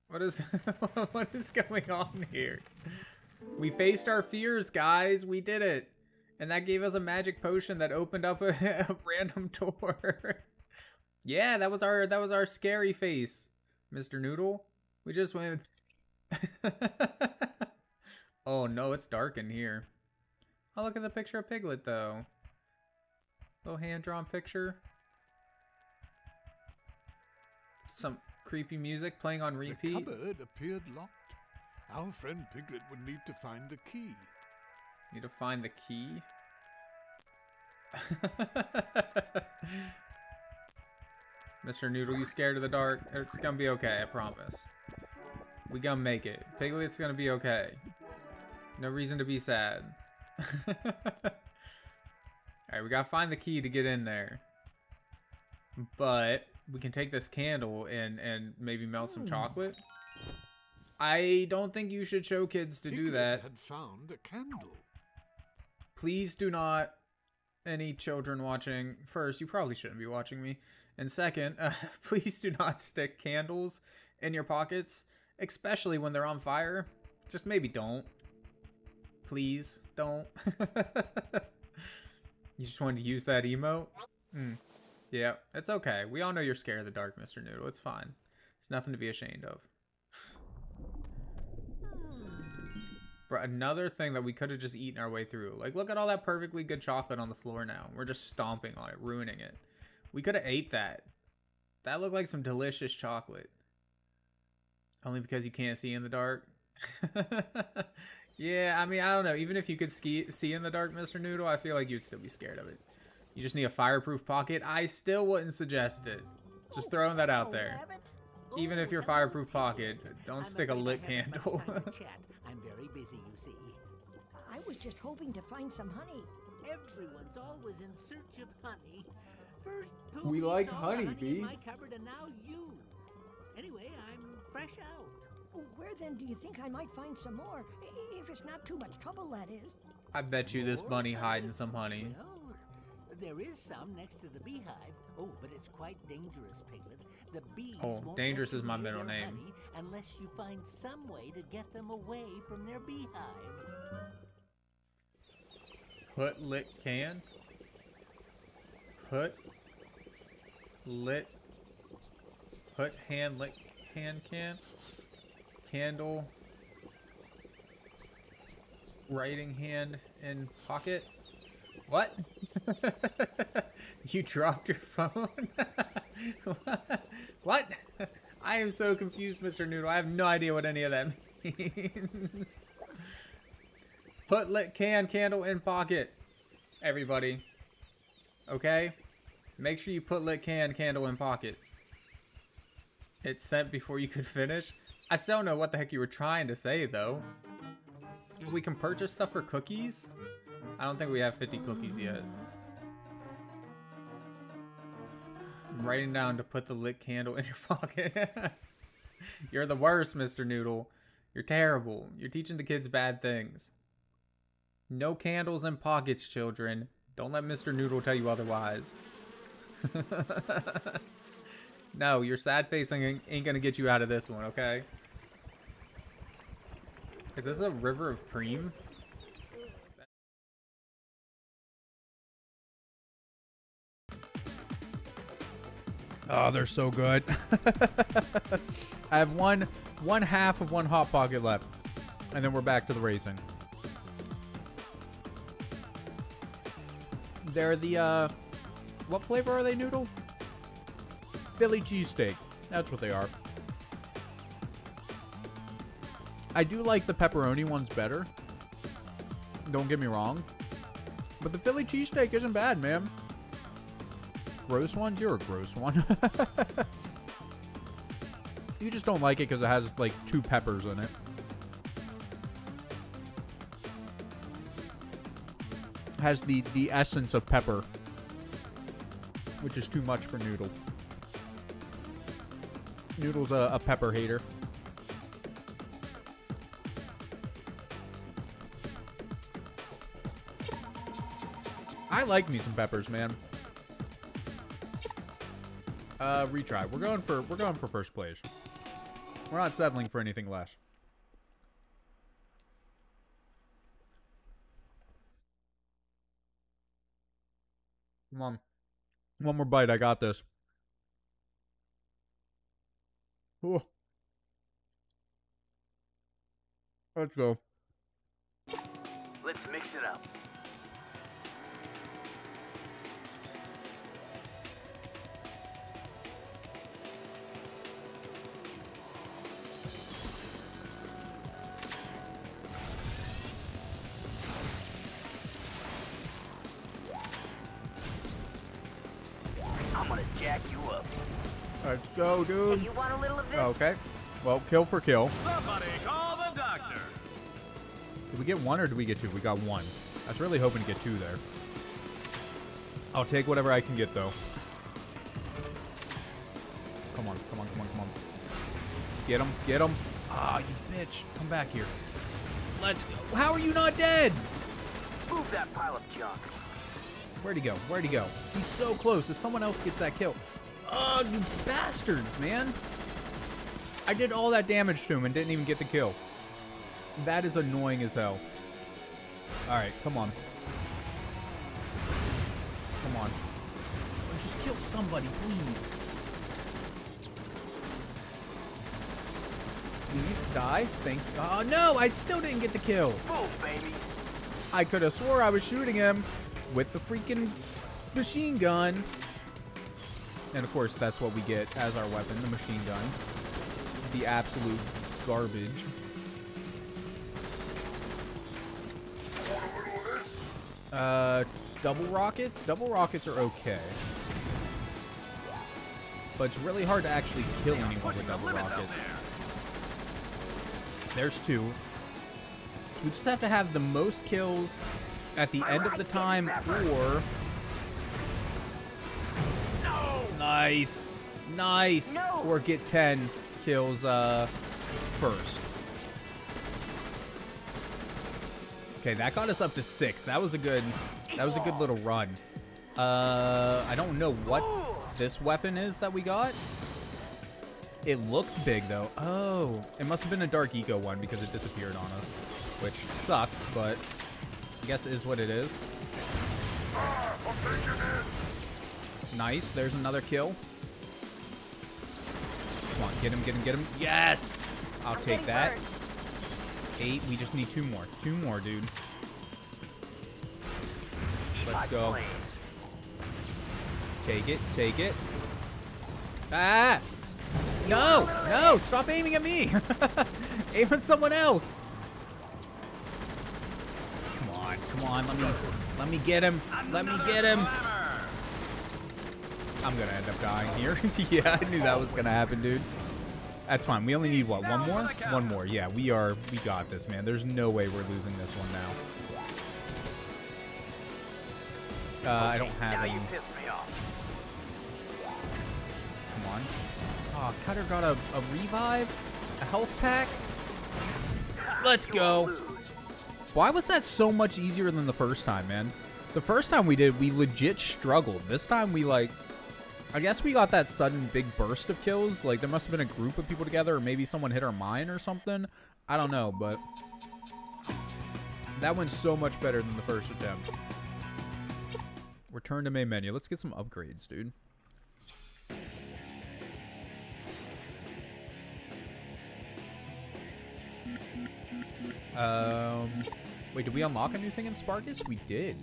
What is what is going on here? We faced our fears, guys. We did it. And that gave us a magic potion that opened up a, a random door. yeah, that was our that was our scary face, Mr. Noodle. We just went Oh no, it's dark in here. Oh, look at the picture of Piglet though. Little hand-drawn picture. Some creepy music playing on repeat. The cupboard appeared locked. Our friend Piglet would need to find the key. Need to find the key. Mr. Noodle, you scared of the dark? It's gonna be okay, I promise. We gonna make it. Piglet's gonna be okay. No reason to be sad. Alright, we gotta find the key to get in there. But we can take this candle and and maybe melt some Hmm. chocolate. I don't think you should show kids to do Piglet that. had found a candle. Please do not, any children watching, first, you probably shouldn't be watching me. And second, uh, please do not stick candles in your pockets, especially when they're on fire. Just maybe don't. Please, don't. you just wanted to use that emote? Hmm. Yeah, it's okay. We all know you're scared of the dark, Mr. Noodle. It's fine. It's nothing to be ashamed of. Bro, another thing that we could have just eaten our way through. Like, look at all that perfectly good chocolate on the floor now. We're just stomping on it, ruining it. We could have ate that. That looked like some delicious chocolate. Only because you can't see in the dark. yeah, I mean, I don't know. Even if you could ski- see in the dark, Mr. Noodle, I feel like you'd still be scared of it. You just need a fireproof pocket. I still wouldn't suggest it. Just throwing that out oh, there. Even if you're fireproof pocket, don't stick a lit candle. I'm very busy, you see. I was just hoping to find some honey. Everyone's always in search of honey. First, We like eats all the honey, Bee. my cupboard, and now you. Anyway, I'm fresh out. Where then do you think I might find some more? If it's not too much trouble, that is. I bet you this bunny hiding some honey. Well, there is some next to the beehive. Oh, but it's quite dangerous, Piglet. The bees Oh, won't dangerous is my middle name. honey unless you find some way to get them away from their beehive. Put lit can. Put lit. Put hand lit hand can. Candle. Writing hand in pocket. What? you dropped your phone? what? I am so confused, Mr. Noodle. I have no idea what any of that means. Put lit can candle in pocket. Everybody. Okay? Make sure you put lit can candle in pocket. It's sent before you could finish. I still don't know what the heck you were trying to say, though. We can purchase stuff for cookies? I don't think we have 50 cookies yet. I'm writing down to put the lit candle in your pocket. You're the worst, Mr. Noodle. You're terrible. You're teaching the kids bad things. No candles in pockets, children. Don't let Mr. Noodle tell you otherwise. no, your sad face ain't, gonna get you out of this one, okay? Is this a river of cream? Oh, they're so good. I have one one half of one hot pocket left. And then we're back to the racing. They're the uh what flavor are they, Noodle? Philly cheesesteak. That's what they are. I do like the pepperoni ones better. Don't get me wrong. But the Philly cheesesteak isn't bad, man. Gross ones? You're a gross one. you just don't like it because it has, like, two peppers in it. Has the, the essence of pepper. Which is too much for Noodle. Noodle's a, a pepper hater. I like me some peppers, man. Uh, retry. We're going for we're going for first place. We're not settling for anything less. Come on. One more bite. I got this. Let's go. Go, dude. You want a little of this? Okay. Well, kill for kill. Somebody call the doctor. Did we get one or did we get two? We got one. I was really hoping to get two there. I'll take whatever I can get, though. Come on, come on, come on, come on. Get him, get him. Ah, you bitch. Come back here. Let's go. How are you not dead? Move that pile of junk. Where'd he go? Where'd he go? He's so close. If someone else gets that kill. Oh, you bastards, man. I did all that damage to him and didn't even get the kill. That is annoying as hell. Alright, come on. Come on. Just kill somebody, please. Please die. Thank Oh no, I still didn't get the kill. Move, baby. I could have swore I was shooting him with the freaking machine gun. And of course, that's what we get as our weapon, the machine gun. The absolute garbage. Uh, double rockets? Double rockets are okay. But it's really hard to actually kill anyone with double rockets. There's two. So we just have to have the most kills at the end of the time or... Nice. Nice. Or get 10 kills uh, first. Okay, that got us up to six. That was a good, that was a good little run. Uh, I don't know what this weapon is that we got. It looks big though. Oh, it must have been a Dark Eco one because it disappeared on us, which sucks, but I guess it is what it is. Nice. There's another kill. Come on, get him, get him, get him. Yes! I'll take that. Eight. We just need two more. Two more, dude. Let's go. Take it, take it. Ah! No! No! Stop aiming at me! Aim at someone else! Come on. Come on, let me let me get him. Let me get him. I'm gonna end up dying here. yeah, I knew that was gonna happen, dude. That's fine. We only need what? One more? One more. Yeah, we are. We got this, man. There's no way we're losing this one now. Uh, I don't have any. Come on. Oh, Cutter got a, a revive, a health pack. Let's go. Why was that so much easier than the first time, man? The first time we did, we legit struggled. This time we like, I guess we got that sudden big burst of kills. Like there must have been a group of people together, or maybe someone hit our mine or something. I don't know, but that went so much better than the first attempt. Return to main menu. Let's get some upgrades, dude. Um, wait, did we unlock a new thing in Spargus? We did.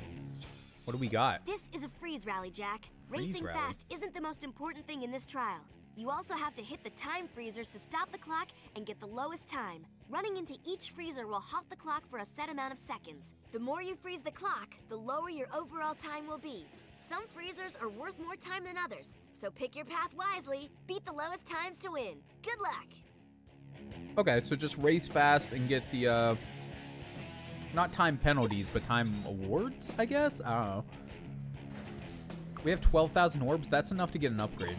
What do we got? This is a freeze rally, Jak. Freeze Racing rally. fast isn't the most important thing in this trial. You also have to hit the time freezers to stop the clock and get the lowest time. Running into each freezer will halt the clock for a set amount of seconds. The more you freeze the clock, the lower your overall time will be. Some freezers are worth more time than others, so pick your path wisely. Beat the lowest times to win. Good luck. Okay, so just race fast and get the, uh, not time penalties, but time awards, I guess? I don't know. We have 12,000 orbs. That's enough to get an upgrade.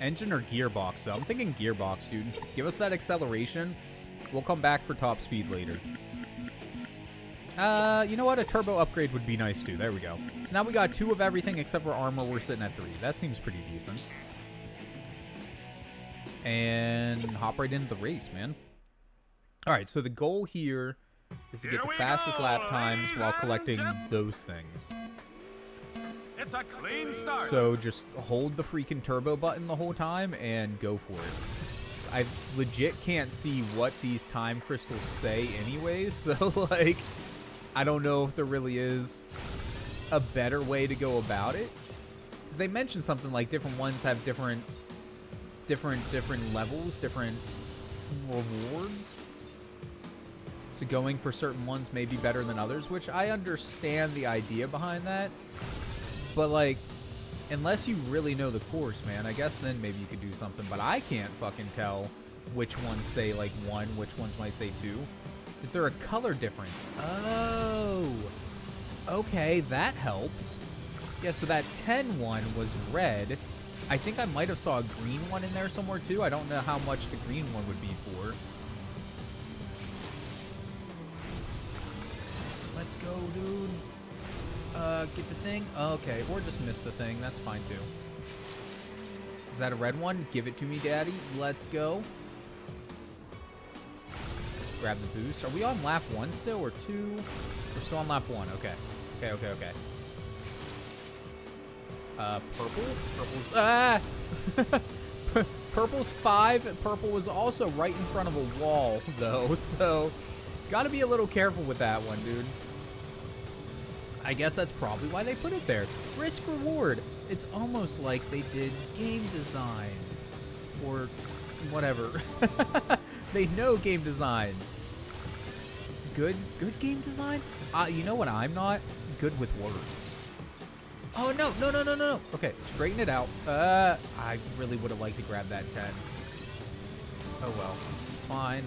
Engine or gearbox, though? I'm thinking gearbox, dude. Give us that acceleration. We'll come back for top speed later. Uh, you know what? A turbo upgrade would be nice, too. There we go. So now we got two of everything except for armor. We're sitting at three. That seems pretty decent. And hop right into the race, man. All right, so the goal here is to get the fastest go, lap times while collecting those things. It's a clean start. So just hold the freaking turbo button the whole time and go for it. I legit can't see what these time crystals say anyways, so like I don't know if there really is a better way to go about it. Cuz they mentioned something like different ones have different different different levels, different rewards. So going for certain ones may be better than others, which I understand the idea behind that. But like, unless you really know the course, man, I guess then maybe you could do something. But I can't fucking tell which ones say like one, which ones might say two. Is there a color difference? Oh, okay, that helps. Yeah, so that 10 one was red. I think I might have saw a green one in there somewhere too. I don't know how much the green one would be for. Let's go, dude. Uh, get the thing? Okay, or just miss the thing. That's fine too. Is that a red one? Give it to me, daddy. Let's go. Grab the boost. Are we on lap one still or two? We're still on lap one. Okay. Okay, okay, okay. Uh, purple? Purple's... Ah! Purple's five. Purple was also right in front of a wall, though, so... Gotta be a little careful with that one, dude. I guess that's probably why they put it there. Risk reward. It's almost like they did game design. Or whatever. they know game design. Good good game design? Uh, you know what I'm not? Good with words. Oh, no, no, no, no, no, no. Okay, straighten it out. Uh, I really would have liked to grab that 10. Oh, well. It's fine.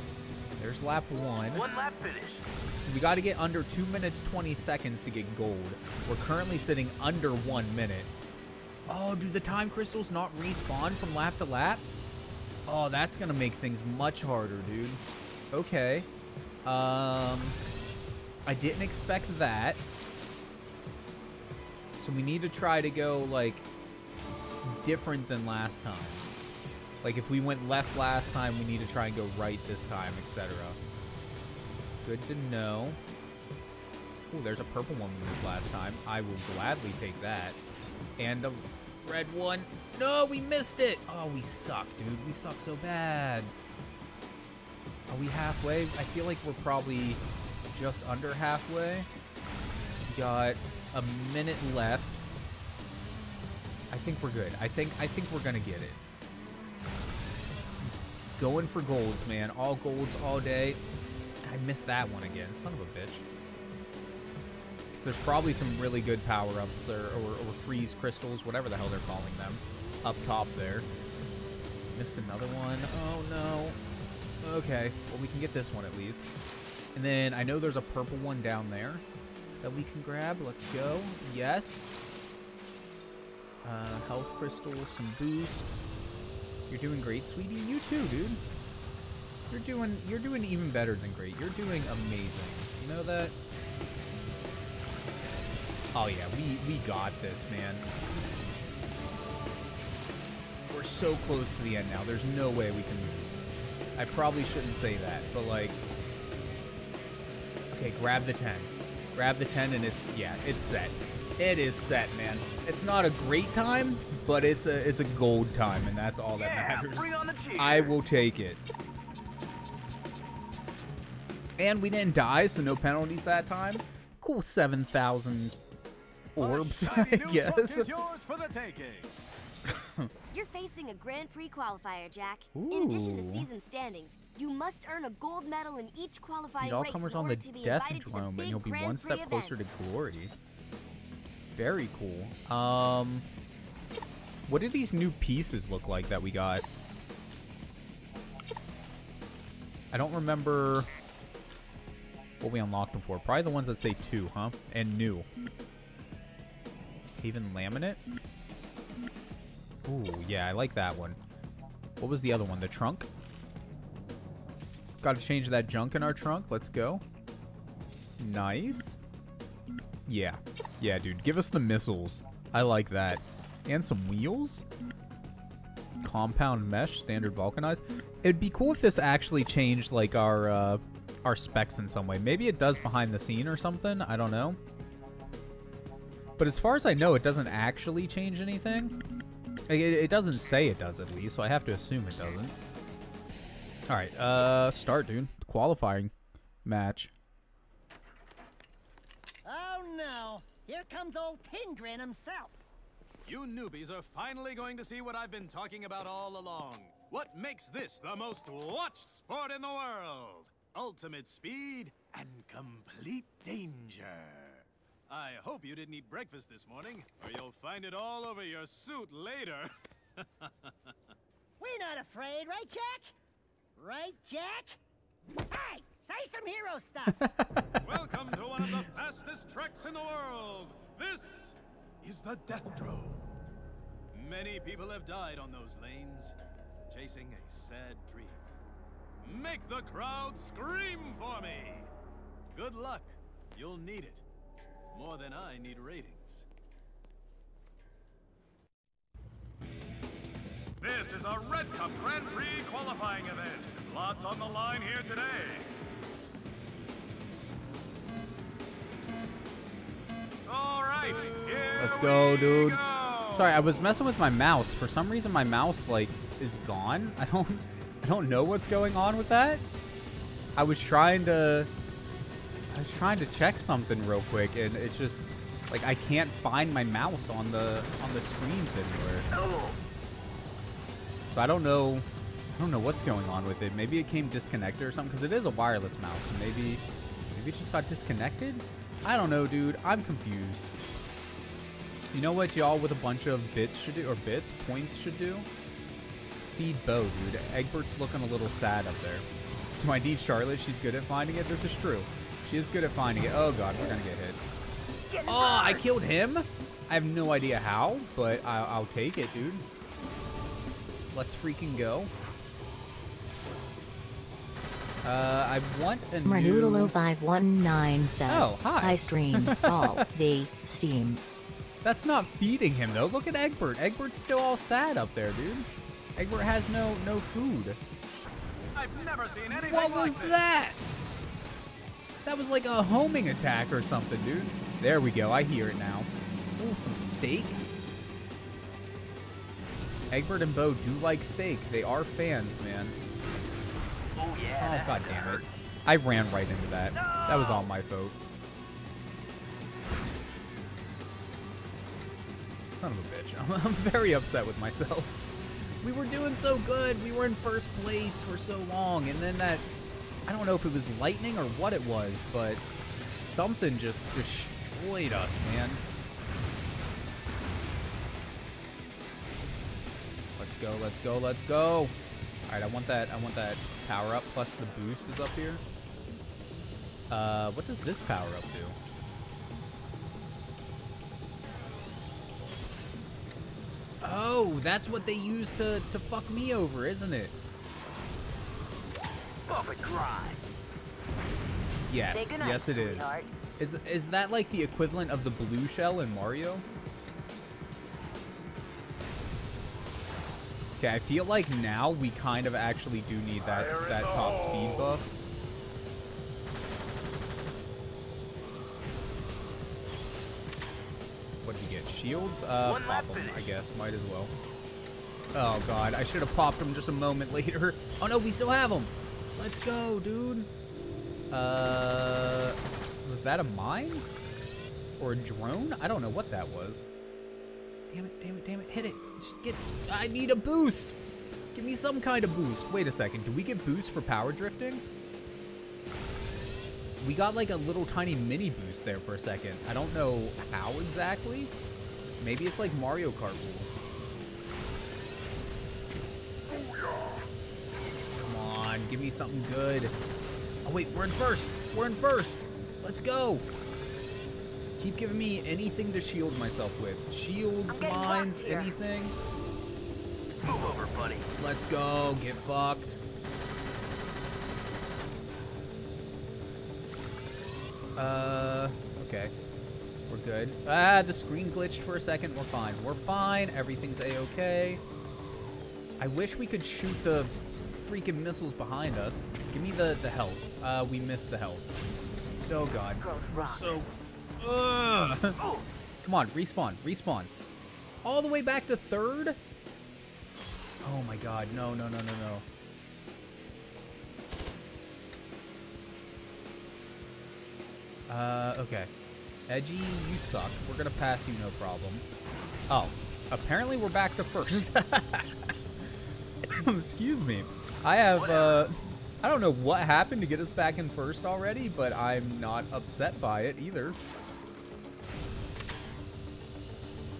There's lap one. One lap finish. So we got to get under 2 minutes 20 seconds to get gold. We're currently sitting under 1 minute. Oh, do the time crystals not respawn from lap to lap? Oh, that's going to make things much harder, dude. Okay. Um, I didn't expect that. So we need to try to go, like, different than last time. Like, if we went left last time, we need to try and go right this time, etc. Good to know. Oh, there's a purple one missed last time. I will gladly take that. And a red one. No, we missed it! Oh, we suck, dude. We suck so bad. Are we halfway? I feel like we're probably just under halfway. We got a minute left. I think we're good. I think I think we're gonna get it. Going for golds, man. All golds all day. I missed that one again. Son of a bitch. There's probably some really good power-ups or, or, or freeze crystals, whatever the hell they're calling them, up top there. Missed another one. Oh, no. Okay. Well, we can get this one at least. And then I know there's a purple one down there that we can grab. Let's go. Yes. Uh, health crystal, some boost. You're doing great, sweetie. You too, dude. You're doing you're doing even better than great. You're doing amazing. You know that? Oh yeah, we we got this, man. We're so close to the end now. There's no way we can lose. I probably shouldn't say that, but like Okay, grab the 10. Grab the 10 and it's yeah, it's set. It is set, man. It's not a great time, but it's a it's a gold time and that's all that Yeah, matters. bring on the cheer. I will take it. And we didn't die, so no penalties that time. Cool 7,000 orbs, I Shiny new truck guess. Is yours for the taking. You're facing a Grand Prix qualifier, Jak. In addition to season standings, you must earn a gold medal in each qualifying Meet all race comers on order the to be Death invited to the Drome, and you'll be Grand one Prix step closer to glory. Very cool. Um, what do these new pieces look like that we got? I don't remember what we unlocked them for. Probably the ones that say two, huh? And new. Even laminate? Ooh, yeah, I like that one. What was the other one? The trunk? Got to change that junk in our trunk. Let's go. Nice. Yeah. Yeah, dude. Give us the missiles. I like that. And some wheels? Compound mesh, standard vulcanized. It'd be cool if this actually changed, like, our, uh, our specs in some way. Maybe it does behind the scene or something. I don't know. But as far as I know, it doesn't actually change anything. It, it doesn't say it does, at least, so I have to assume it doesn't. Alright, uh, start, dude. Qualifying match. Oh no! Here comes old Pingrin himself. You newbies are finally going to see what I've been talking about all along. What makes this the most watched sport in the world? Ultimate speed and complete danger. I hope you didn't eat breakfast this morning, or you'll find it all over your suit later. We're not afraid, right, Jak? Right, Jak? Hey, say some hero stuff. Welcome to one of the fastest treks in the world. This is the Death Drome. Many people have died on those lanes, chasing a sad dream. Make the crowd scream for me! Good luck. You'll need it. More than I need ratings. This is a Red Cup Grand Prix qualifying event. Lots on the line here today. All right, here Let's go, we dude. go. Sorry, I was messing with my mouse. For some reason, my mouse like is gone. I don't, I don't know what's going on with that. I was trying to, I was trying to check something real quick, and it's just like I can't find my mouse on the on the screens anywhere. So I don't know, I don't know what's going on with it. Maybe it came disconnected or something because it is a wireless mouse. So maybe, maybe it just got disconnected. I don't know, dude. I'm confused. You know what y'all with a bunch of bits should do, or bits, points should do? Feed Bo, dude. Egbert's looking a little sad up there. Do I need Charlotte? She's good at finding it. This is true. She is good at finding it. Oh god, we're gonna get hit. Oh, I killed him? I have no idea how, but I I'll take it, dude. Let's freaking go. Uh, I want a new... Marnoodle0519 says, Oh, hi. stream all the steam. That's not feeding him though. Look at Egbert. Egbert's still all sad up there, dude. Egbert has no no food. I've never seen anything What like was this. that? That was like a homing attack or something, dude. There we go. I hear it now. Oh, some steak. Egbert and Bo do like steak. They are fans, man. Oh yeah. Oh god damn it. I ran right into that. That was all my fault. Son of a bitch. I'm, I'm very upset with myself. We were doing so good. We were in first place for so long. And then that, I don't know if it was lightning or what it was, but something just destroyed us, man. Let's go, let's go, let's go. All right, I want that, I want that power up plus the boost is up here. Uh, what does this power up do? Oh, that's what they use to, to fuck me over, isn't it? Perfect cry. Yes, Say yes it is. sweetheart. Is is that like the equivalent of the blue shell in Mario? Okay, I feel like now we kind of actually do need that that top speed buff. What did you get? Shields? Uh, One pop lap them, I guess. Might as well. Oh god, I should have popped them just a moment later. Oh no, we still have them. Let's go, dude. Uh, was that a mine? Or a drone? I don't know what that was. Damn it, damn it, damn it. Hit it. Just get, I need a boost. Give me some kind of boost. Wait a second. Do we get boost for power drifting? We got like a little tiny mini boost there for a second. I don't know how exactly. Maybe it's like Mario Kart rules. Come on, give me something good. Oh wait, we're in first. We're in first. Let's go. Keep giving me anything to shield myself with. Shields, mines, anything. Move over, buddy. Let's go. Get fucked. Uh, okay. We're good. Ah, the screen glitched for a second. We're fine. We're fine. Everything's a-okay. I wish we could shoot the freaking missiles behind us. Give me the, the health. Uh, we missed the health. Oh, God. We're so... Ugh. Come on, respawn. Respawn. All the way back to third? Oh, my God. No, no, no, no, no. Uh, okay. Edgy, you suck. We're gonna pass you, no problem. Oh, apparently we're back to first. Excuse me. I have, uh, I don't know what happened to get us back in first already, but I'm not upset by it either.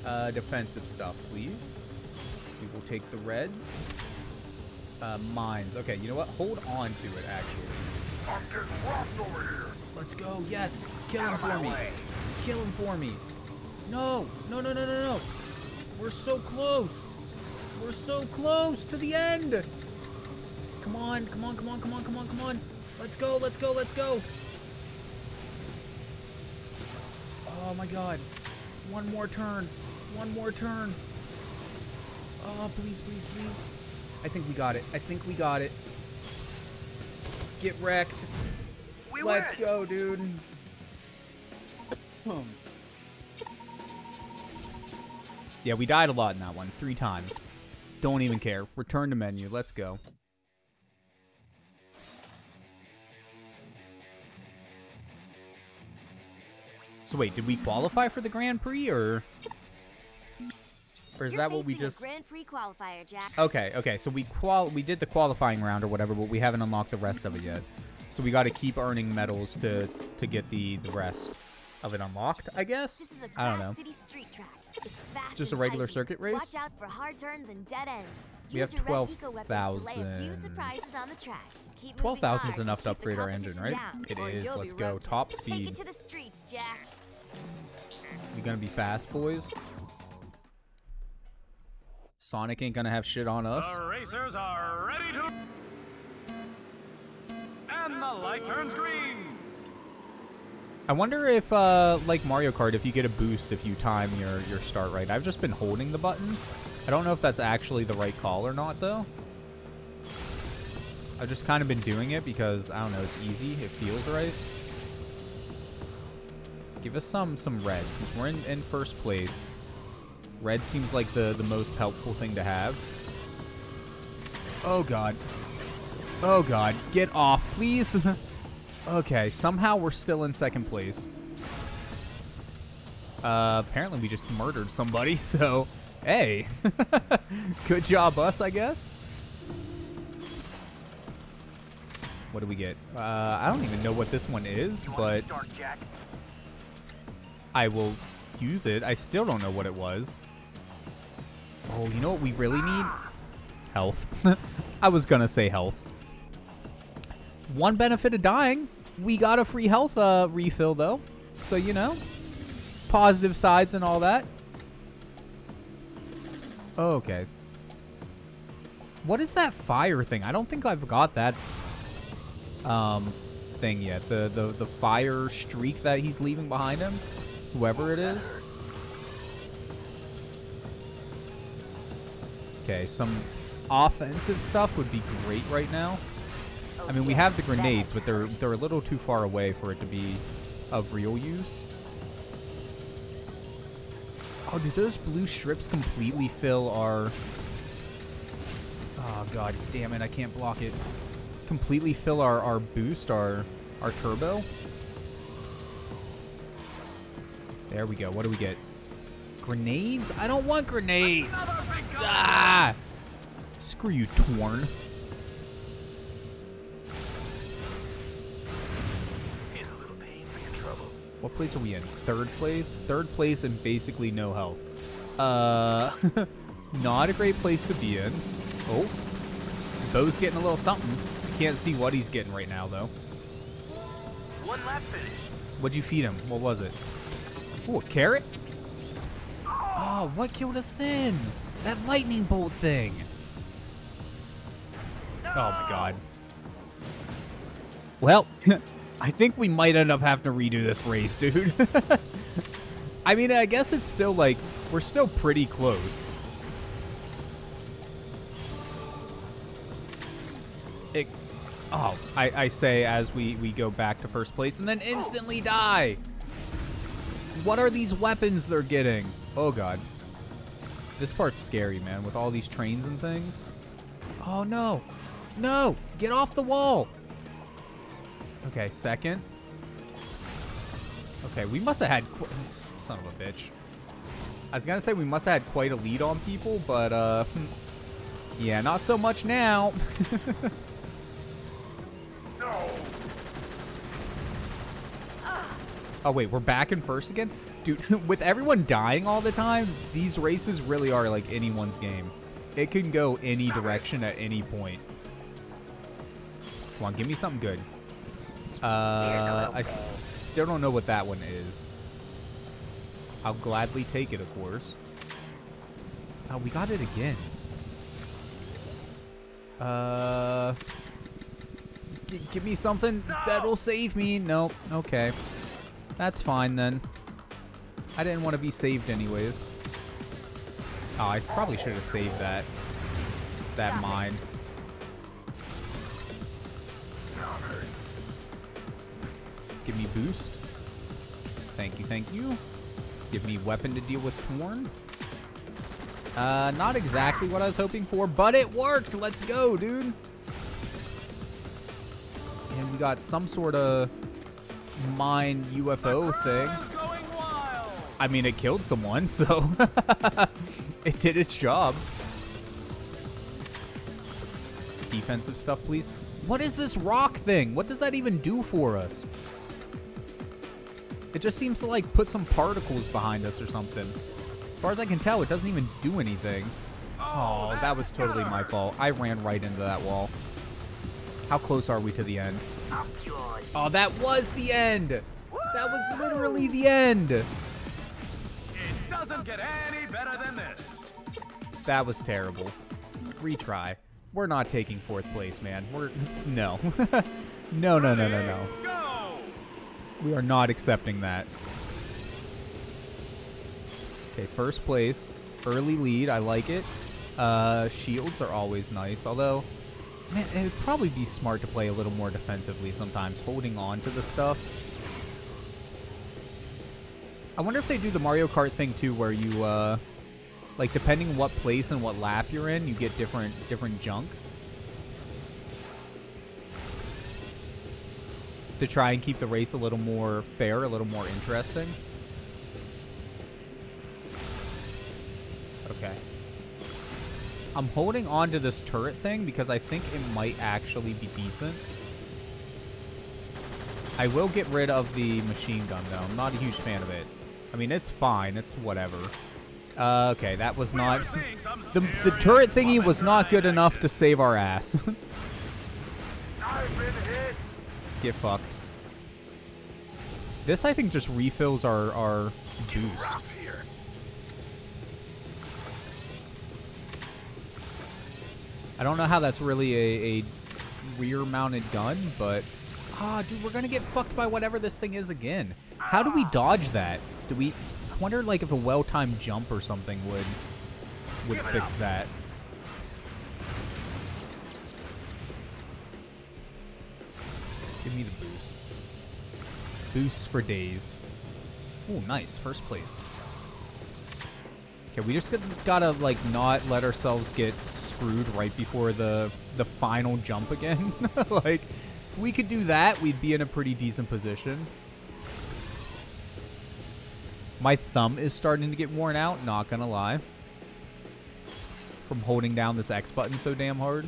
Uh, defensive stuff, please. We will take the reds. Uh, mines. Okay, you know what? Hold on to it, actually. I'm getting rocked over here. Let's go. Yes. Kill him for me. way. Kill him for me. No. No, no, no, no, no. We're so close. We're so close to the end. Come on. Come on. Come on. Come on. Come on. Come on. Let's go. Let's go. Let's go. Oh my god. One more turn. One more turn. Oh, please, please, please. I think we got it. I think we got it. Get wrecked. We Let's win. go, dude. yeah, we died a lot in that one. Three times. Don't even care. Return to menu. Let's go. So wait, did we qualify for the Grand Prix, or... Or is You're that what we just... Grand Prix qualifier, Jak. Okay, okay. So we qual we did the qualifying round or whatever, but we haven't unlocked the rest of it yet. So we got to keep earning medals to to get the the rest of it unlocked. I guess. This is a I don't know. City street track. It's fast Just a regular tight. circuit race? Watch out for hard turns and dead ends. We have your red eco weapons to lay a few 12,000. surprises on the track. Keep Twelve thousand is enough to upgrade our engine, right? down, It is. Let's go. Top Take speed. it to the streets, Jak. We gonna be fast, boys? Sonic ain't gonna have shit on us. The racers are ready to. And the light turns green. I wonder if, uh, like Mario Kart, if you get a boost if you time your, your start right. I've just been holding the button. I don't know if that's actually the right call or not, though. I've just kind of been doing it because, I don't know, it's easy. It feels right. Give us some some red. Since we're in, in first place, red seems like the, the most helpful thing to have. Oh, God. Oh, God. Get off, please. Okay, somehow we're still in second place. Uh, apparently we just murdered somebody, so Hey. Good job, us, I guess. What do we get? Uh, I don't even know what this one is, but I will use it. I still don't know what it was. Oh, you know what we really need? Health. I was gonna say health. One benefit of dying, we got a free health uh, refill though. So, you know, positive sides and all that. Okay. What is that fire thing? I don't think I've got that um, thing yet. The, the, the fire streak that he's leaving behind him. Whoever it is. Okay, some offensive stuff would be great right now. I mean, we have the grenades, but they're they're a little too far away for it to be of real use. Oh, did those blue strips completely fill our... Oh, god damn it, I can't block it. Completely fill our, our boost, our, our turbo? There we go. What do we get? Grenades? I don't want grenades! Ah! Screw you, Torn. What place are we in? Third place? Third place and basically no health. Uh, not a great place to be in. Oh, Bo's getting a little something. I Can't see what he's getting right now, though. One lap finish. What'd you feed him? What was it? Ooh, a carrot? Oh, what killed us then? That lightning bolt thing. Oh my god. Well, I think we might end up having to redo this race, dude. I mean, I guess it's still like, we're still pretty close. It, oh, I, I say as we, we go back to first place and then instantly die. What are these weapons they're getting? Oh, God. This part's scary, man, with all these trains and things. Oh, no. No! Get off the wall! Okay, second. Okay, we must have had... Son of a bitch. I was gonna say we must have had quite a lead on people, but, uh... Yeah, not so much now. no. Oh, wait, we're back in first again? Dude, with everyone dying all the time, these races really are like anyone's game. It can go any direction at any point. Come on, give me something good. Uh, I s still don't know what that one is. I'll gladly take it, of course. Oh, we got it again. Uh, give me something that'll save me. Nope. Okay. That's fine then. I didn't want to be saved anyways. Oh, I probably should have saved that. That mine. Give me boost. Thank you, thank you. Give me weapon to deal with Torn. Uh, not exactly what I was hoping for, but it worked! Let's go, dude! And we got some sort of mine UFO thing. I mean, it killed someone, so it did its job. Defensive stuff, please. What is this rock thing? What does that even do for us? It just seems to, like, put some particles behind us or something. As far as I can tell, it doesn't even do anything. Oh, that was totally my fault. I ran right into that wall. How close are we to the end? Oh, that was the end! That was literally the end! It doesn't get any better than this. That was terrible. Retry. We're not taking fourth place, man. We're... No. no, no, no, no, no. We are not accepting that. Okay, first place. Early lead. I like it. Uh, shields are always nice. Although, it would probably be smart to play a little more defensively sometimes, holding on to the stuff. I wonder if they do the Mario Kart thing too, where you, uh, like, depending what place and what lap you're in, you get different different junk. To try and keep the race a little more fair, a little more interesting. Okay. I'm holding on to this turret thing because I think it might actually be decent. I will get rid of the machine gun, though. I'm not a huge fan of it. I mean, it's fine. It's whatever. Uh, okay, that was not... The, the turret thingy was not good enough to save our ass. Get fucked. This, I think, just refills our, our boost. I don't know how that's really a, a rear-mounted gun, but... Ah, dude, we're gonna get fucked by whatever this thing is again. How do we dodge that? Do we... I wonder, like, if a well-timed jump or something would would fix that. Give me the boosts. Boosts for days. Oh, nice. First place. Okay, we just gotta, like, not let ourselves get screwed right before the the final jump again. like, if we could do that, we'd be in a pretty decent position. My thumb is starting to get worn out, not gonna lie. From holding down this X button so damn hard.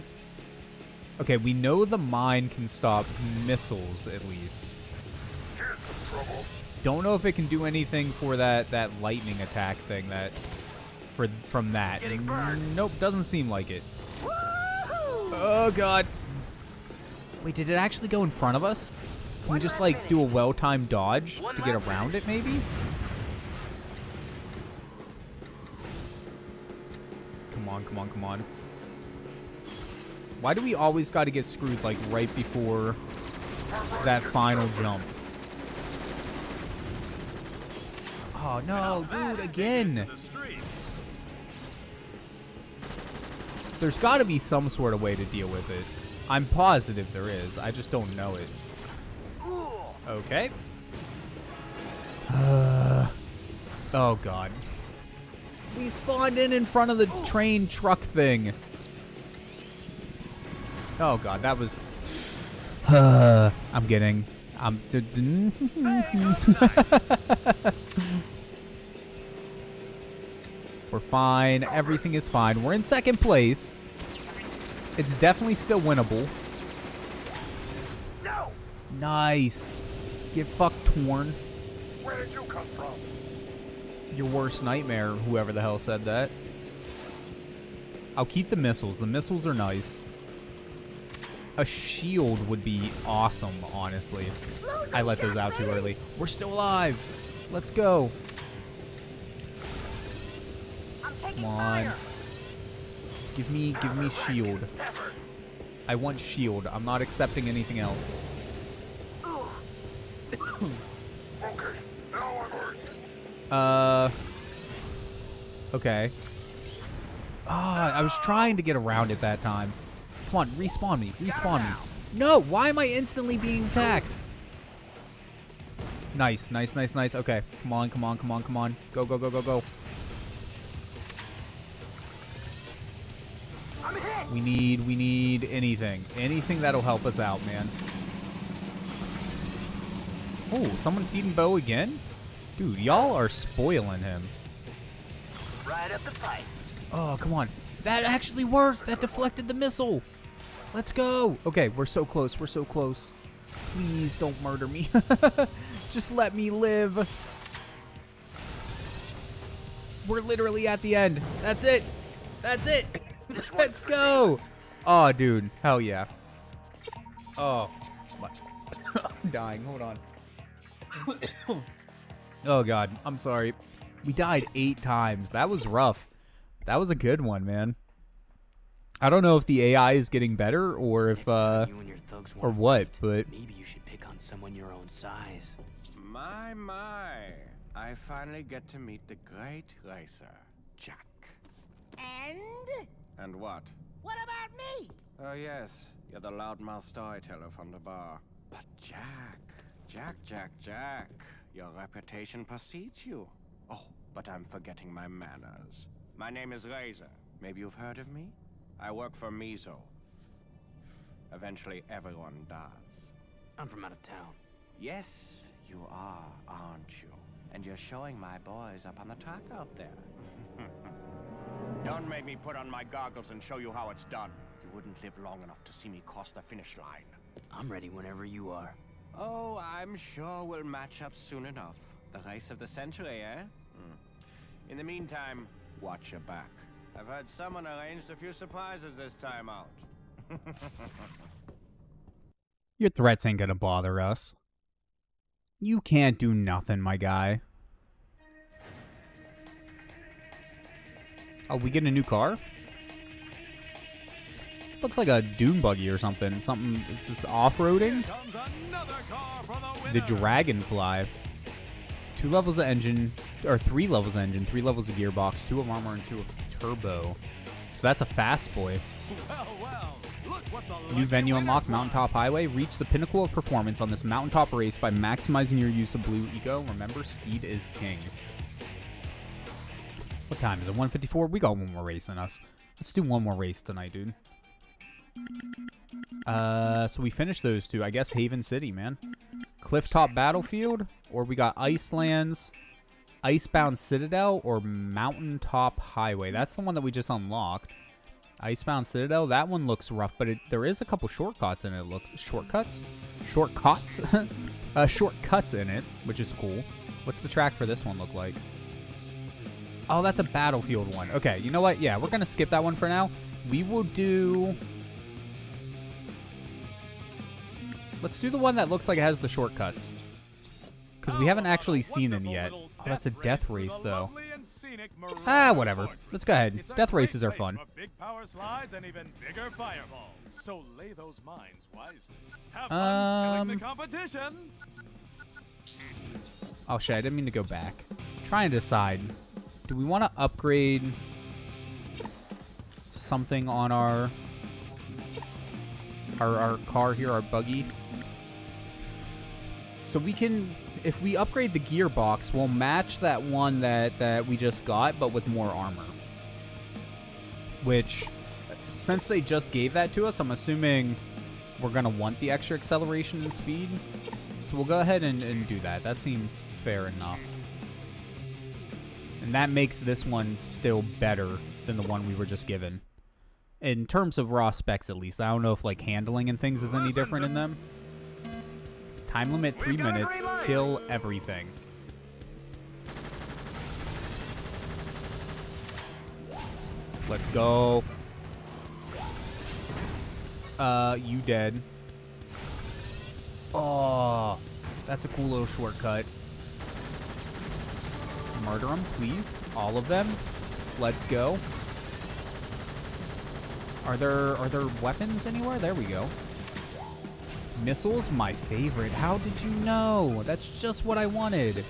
Okay, we know the mine can stop missiles, at least. Don't know if it can do anything for that, that lightning attack thing that... For, from that. Nope, doesn't seem like it. Oh, God. Wait, did it actually go in front of us? Can we just, like, do a well-timed dodge to get around it, maybe? Come on, come on, come on. Why do we always got to get screwed, like, right before that final jump? Oh, no, dude, again! There's got to be some sort of way to deal with it. I'm positive there is. I just don't know it. Okay. Uh, oh, God. We spawned in in front of the train truck thing. Oh, God, that was... Uh, I'm getting... I'm... We're fine. Everything is fine. We're in second place. It's definitely still winnable. No. Nice. Get fucked, Torn. Where did you come from? Your worst nightmare, whoever the hell said that. I'll keep the missiles. The missiles are nice. A shield would be awesome, honestly. I let those out too early. We're still alive. Let's go. Come on. Give me, give me shield. I want shield. I'm not accepting anything else. uh. Okay. Ah, I was trying to get around it that time. Come on, respawn me. Respawn me. No, why am I instantly being attacked? Nice, nice, nice, nice. Okay, come on, come on, come on, come on. Go, go, go, go, go. We need, we need anything. Anything that'll help us out, man. Oh, someone feeding Bo again? Dude, y'all are spoiling him. Right up the pipe. Oh, come on. That actually worked. That deflected the missile. Let's go. Okay, we're so close. We're so close. Please don't murder me. Just let me live. We're literally at the end. That's it. That's it. Let's go. Oh, dude. Hell yeah. Oh. My. I'm dying. Hold on. oh, God. I'm sorry. We died eight times. That was rough. That was a good one, man. I don't know if the AI is getting better or if, uh, or what, but Maybe you should pick on someone your own size. My, my. I finally get to meet the great racer, Jak. And? And what? What about me? Oh, yes. You're the loudmouth storyteller from the bar. But Jak, Jak, Jak, Jak, your reputation precedes you. Oh, but I'm forgetting my manners. My name is Razer. Maybe you've heard of me? I work for Mizo. Eventually, everyone does. I'm from out of town. Yes, you are, aren't you? And you're showing my boys up on the track out there. Don't make me put on my goggles and show you how it's done. You wouldn't live long enough to see me cross the finish line. I'm ready whenever you are. Oh, I'm sure we'll match up soon enough. The race of the century, eh? Hmm. In the meantime, watch your back. I've heard someone arranged a few surprises this time out. Your threats ain't gonna bother us. You can't do nothing, my guy. Oh, we get a new car? Looks like a dune buggy or something. Something. Is this off-roading? The Dragonfly. Two levels of engine, or three levels of engine, three levels of gearbox, two of armor, and two of turbo. So that's a fast boy. Well, well, look what the New venue unlocked, Mountaintop Highway. Reach the pinnacle of performance on this mountaintop race by maximizing your use of Blue Eco. Remember, speed is king. What time is it? 154? We got one more race in us. Let's do one more race tonight, dude. Uh, so we finished those two. I guess Haven City, man. Clifftop Battlefield, or we got Icelands, Icebound Citadel, or Mountaintop Highway. That's the one that we just unlocked. Icebound Citadel, that one looks rough, but it, there is a couple shortcuts in it. it looks shortcuts, shortcuts, uh, shortcuts in it, which is cool. What's the track for this one look like? Oh, that's a Battlefield one. Okay, you know what? Yeah, we're gonna skip that one for now. We will do. Let's do the one that looks like it has the shortcuts. Because we haven't actually seen them yet. Oh, that's a death race, though. Ah, whatever. Let's go ahead. Death races are fun. And Um. Oh, shit. I didn't mean to go back. Trying to decide. Do we want to upgrade something on our, our our car here, our buggy? So we can, if we upgrade the gearbox, we'll match that one that, that we just got, but with more armor. Which, since they just gave that to us, I'm assuming we're going to want the extra acceleration and speed. So we'll go ahead and, and do that. That seems fair enough. And that makes this one still better than the one we were just given. In terms of raw specs, at least. I don't know if, like, handling and things is any different in them. Time limit, three minutes. Kill everything. Let's go. Uh, you dead. Oh, that's a cool little shortcut. Murder them, please. All of them. Let's go. Are there are there weapons anywhere? There we go. Missiles, my favorite. How did you know? That's just what I wanted.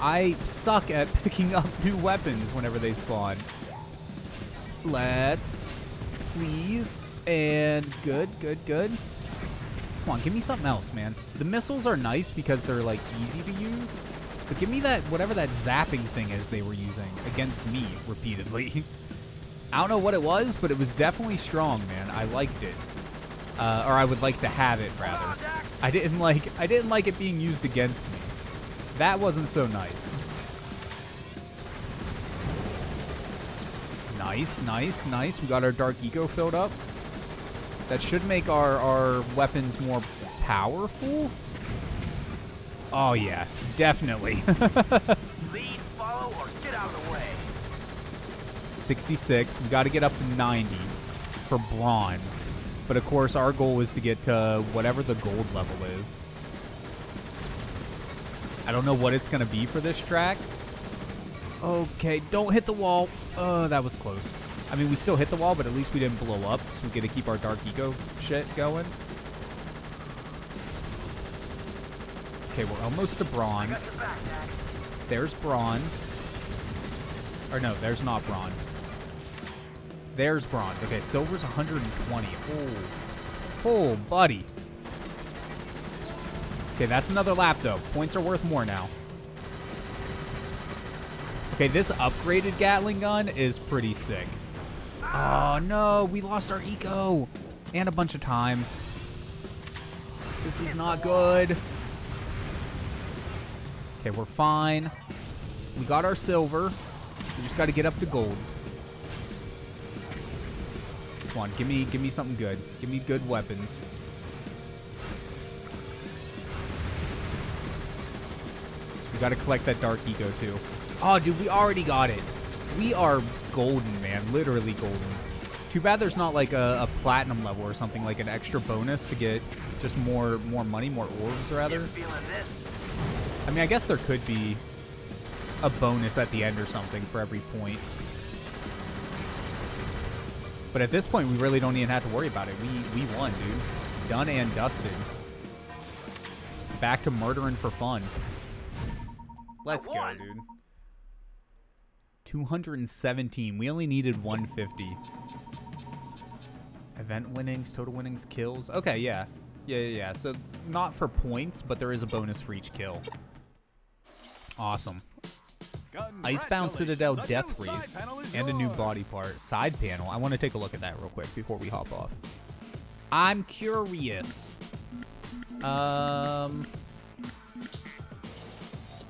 I suck at picking up new weapons whenever they spawn. Let's, please, and good, good, good. Come on, give me something else, man. The missiles are nice because they're, like, easy to use. But give me that, whatever that zapping thing is they were using against me repeatedly. I don't know what it was, but it was definitely strong, man. I liked it. Uh, or I would like to have it, rather. I didn't like, I didn't like it being used against me. That wasn't so nice. Nice, nice, nice. We got our Dark Eco filled up. That should make our, our weapons more powerful. Oh, yeah. Definitely. Lead, follow, or get out of the way. 66. We got to get up to 90 for bronze. But of course, our goal is to get to whatever the gold level is. I don't know what it's going to be for this track. Okay, don't hit the wall. Oh, that was close. I mean, we still hit the wall, but at least we didn't blow up, so we get to keep our Dark Eco shit going. Okay, we're almost to bronze. There's bronze. Or no, there's not bronze. There's bronze. Okay, silver's 120. Oh, oh, buddy. Okay, that's another lap, though. Points are worth more now. Okay, this upgraded Gatling gun is pretty sick. Oh, no. We lost our eco. And a bunch of time. This is not good. Okay, we're fine. We got our silver. We just got to get up to gold. Come on, give me give me something good. Give me good weapons. We gotta collect that dark eco too. Oh, dude, we already got it. We are golden, man. Literally golden. Too bad there's not like a, a platinum level or something like an extra bonus to get just more more money, more orbs rather. I mean, I guess there could be a bonus at the end or something for every point. But at this point, we really don't even have to worry about it. We we won, dude. Done and dusted. Back to murdering for fun. Let's go, dude. 217. We only needed 150. Event winnings, total winnings, kills. Okay, yeah. Yeah, yeah, yeah. So not for points, but there is a bonus for each kill. Awesome. Icebound Citadel Death Race and a new body part. Side panel. I want to take a look at that real quick before we hop off. I'm curious. Um,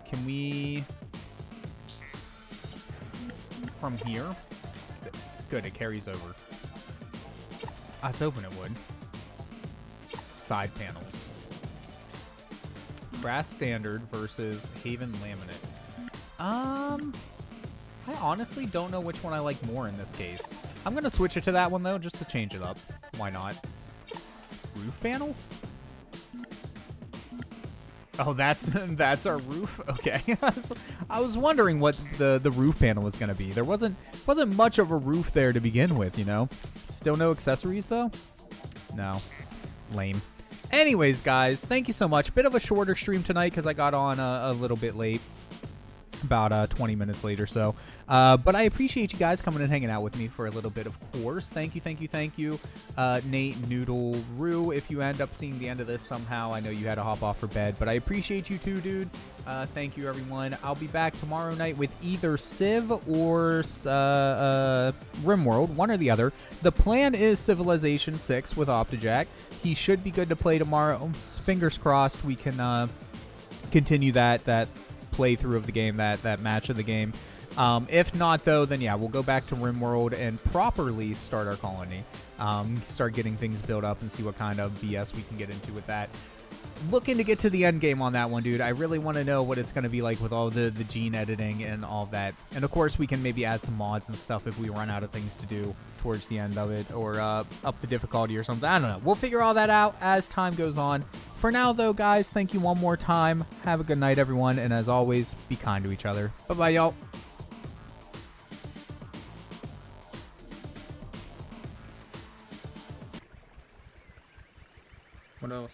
can we from here? Good, it carries over. I was hoping it would. Side panels. Brass Standard versus Haven Laminate. Um, I honestly don't know which one I like more in this case. I'm to switch it to that one, though, just to change it up. Why not? Roof panel? Oh, that's that's our roof. Okay, I was wondering what the the roof panel was gonna be. There wasn't wasn't much of a roof there to begin with, you know. Still no accessories though. No, lame. Anyways, guys, thank you so much. Bit of a shorter stream tonight because I got on a, a little bit late about uh, 20 minutes later so uh, but i appreciate you guys coming and hanging out with me for a little bit of course. Thank you thank you thank you uh, nate noodle rue. If you end up seeing the end of this somehow i know you had to hop off for bed but i appreciate you too dude. Uh, thank you everyone. I'll be back tomorrow night with either civ or uh, uh, rimworld one or the other. The plan is civilization 6 with optejac he should be good to play tomorrow. Fingers crossed we can continue that that playthrough of the game, that that match of the game. Um, if not, though, then yeah, we'll go back to RimWorld and properly start our colony. Um, start getting things built up and see what kind of BS we can get into with that looking to get to the end game on that one, dude. I really want to know what it's going to be like with all the, the gene editing and all that. And of course, we can maybe add some mods and stuff if we run out of things to do towards the end of it or uh, up the difficulty or something. I don't know. We'll figure all that out as time goes on. For now, though, guys, thank you one more time. Have a good night, everyone. And as always, be kind to each other. Bye-bye, y'all. What else?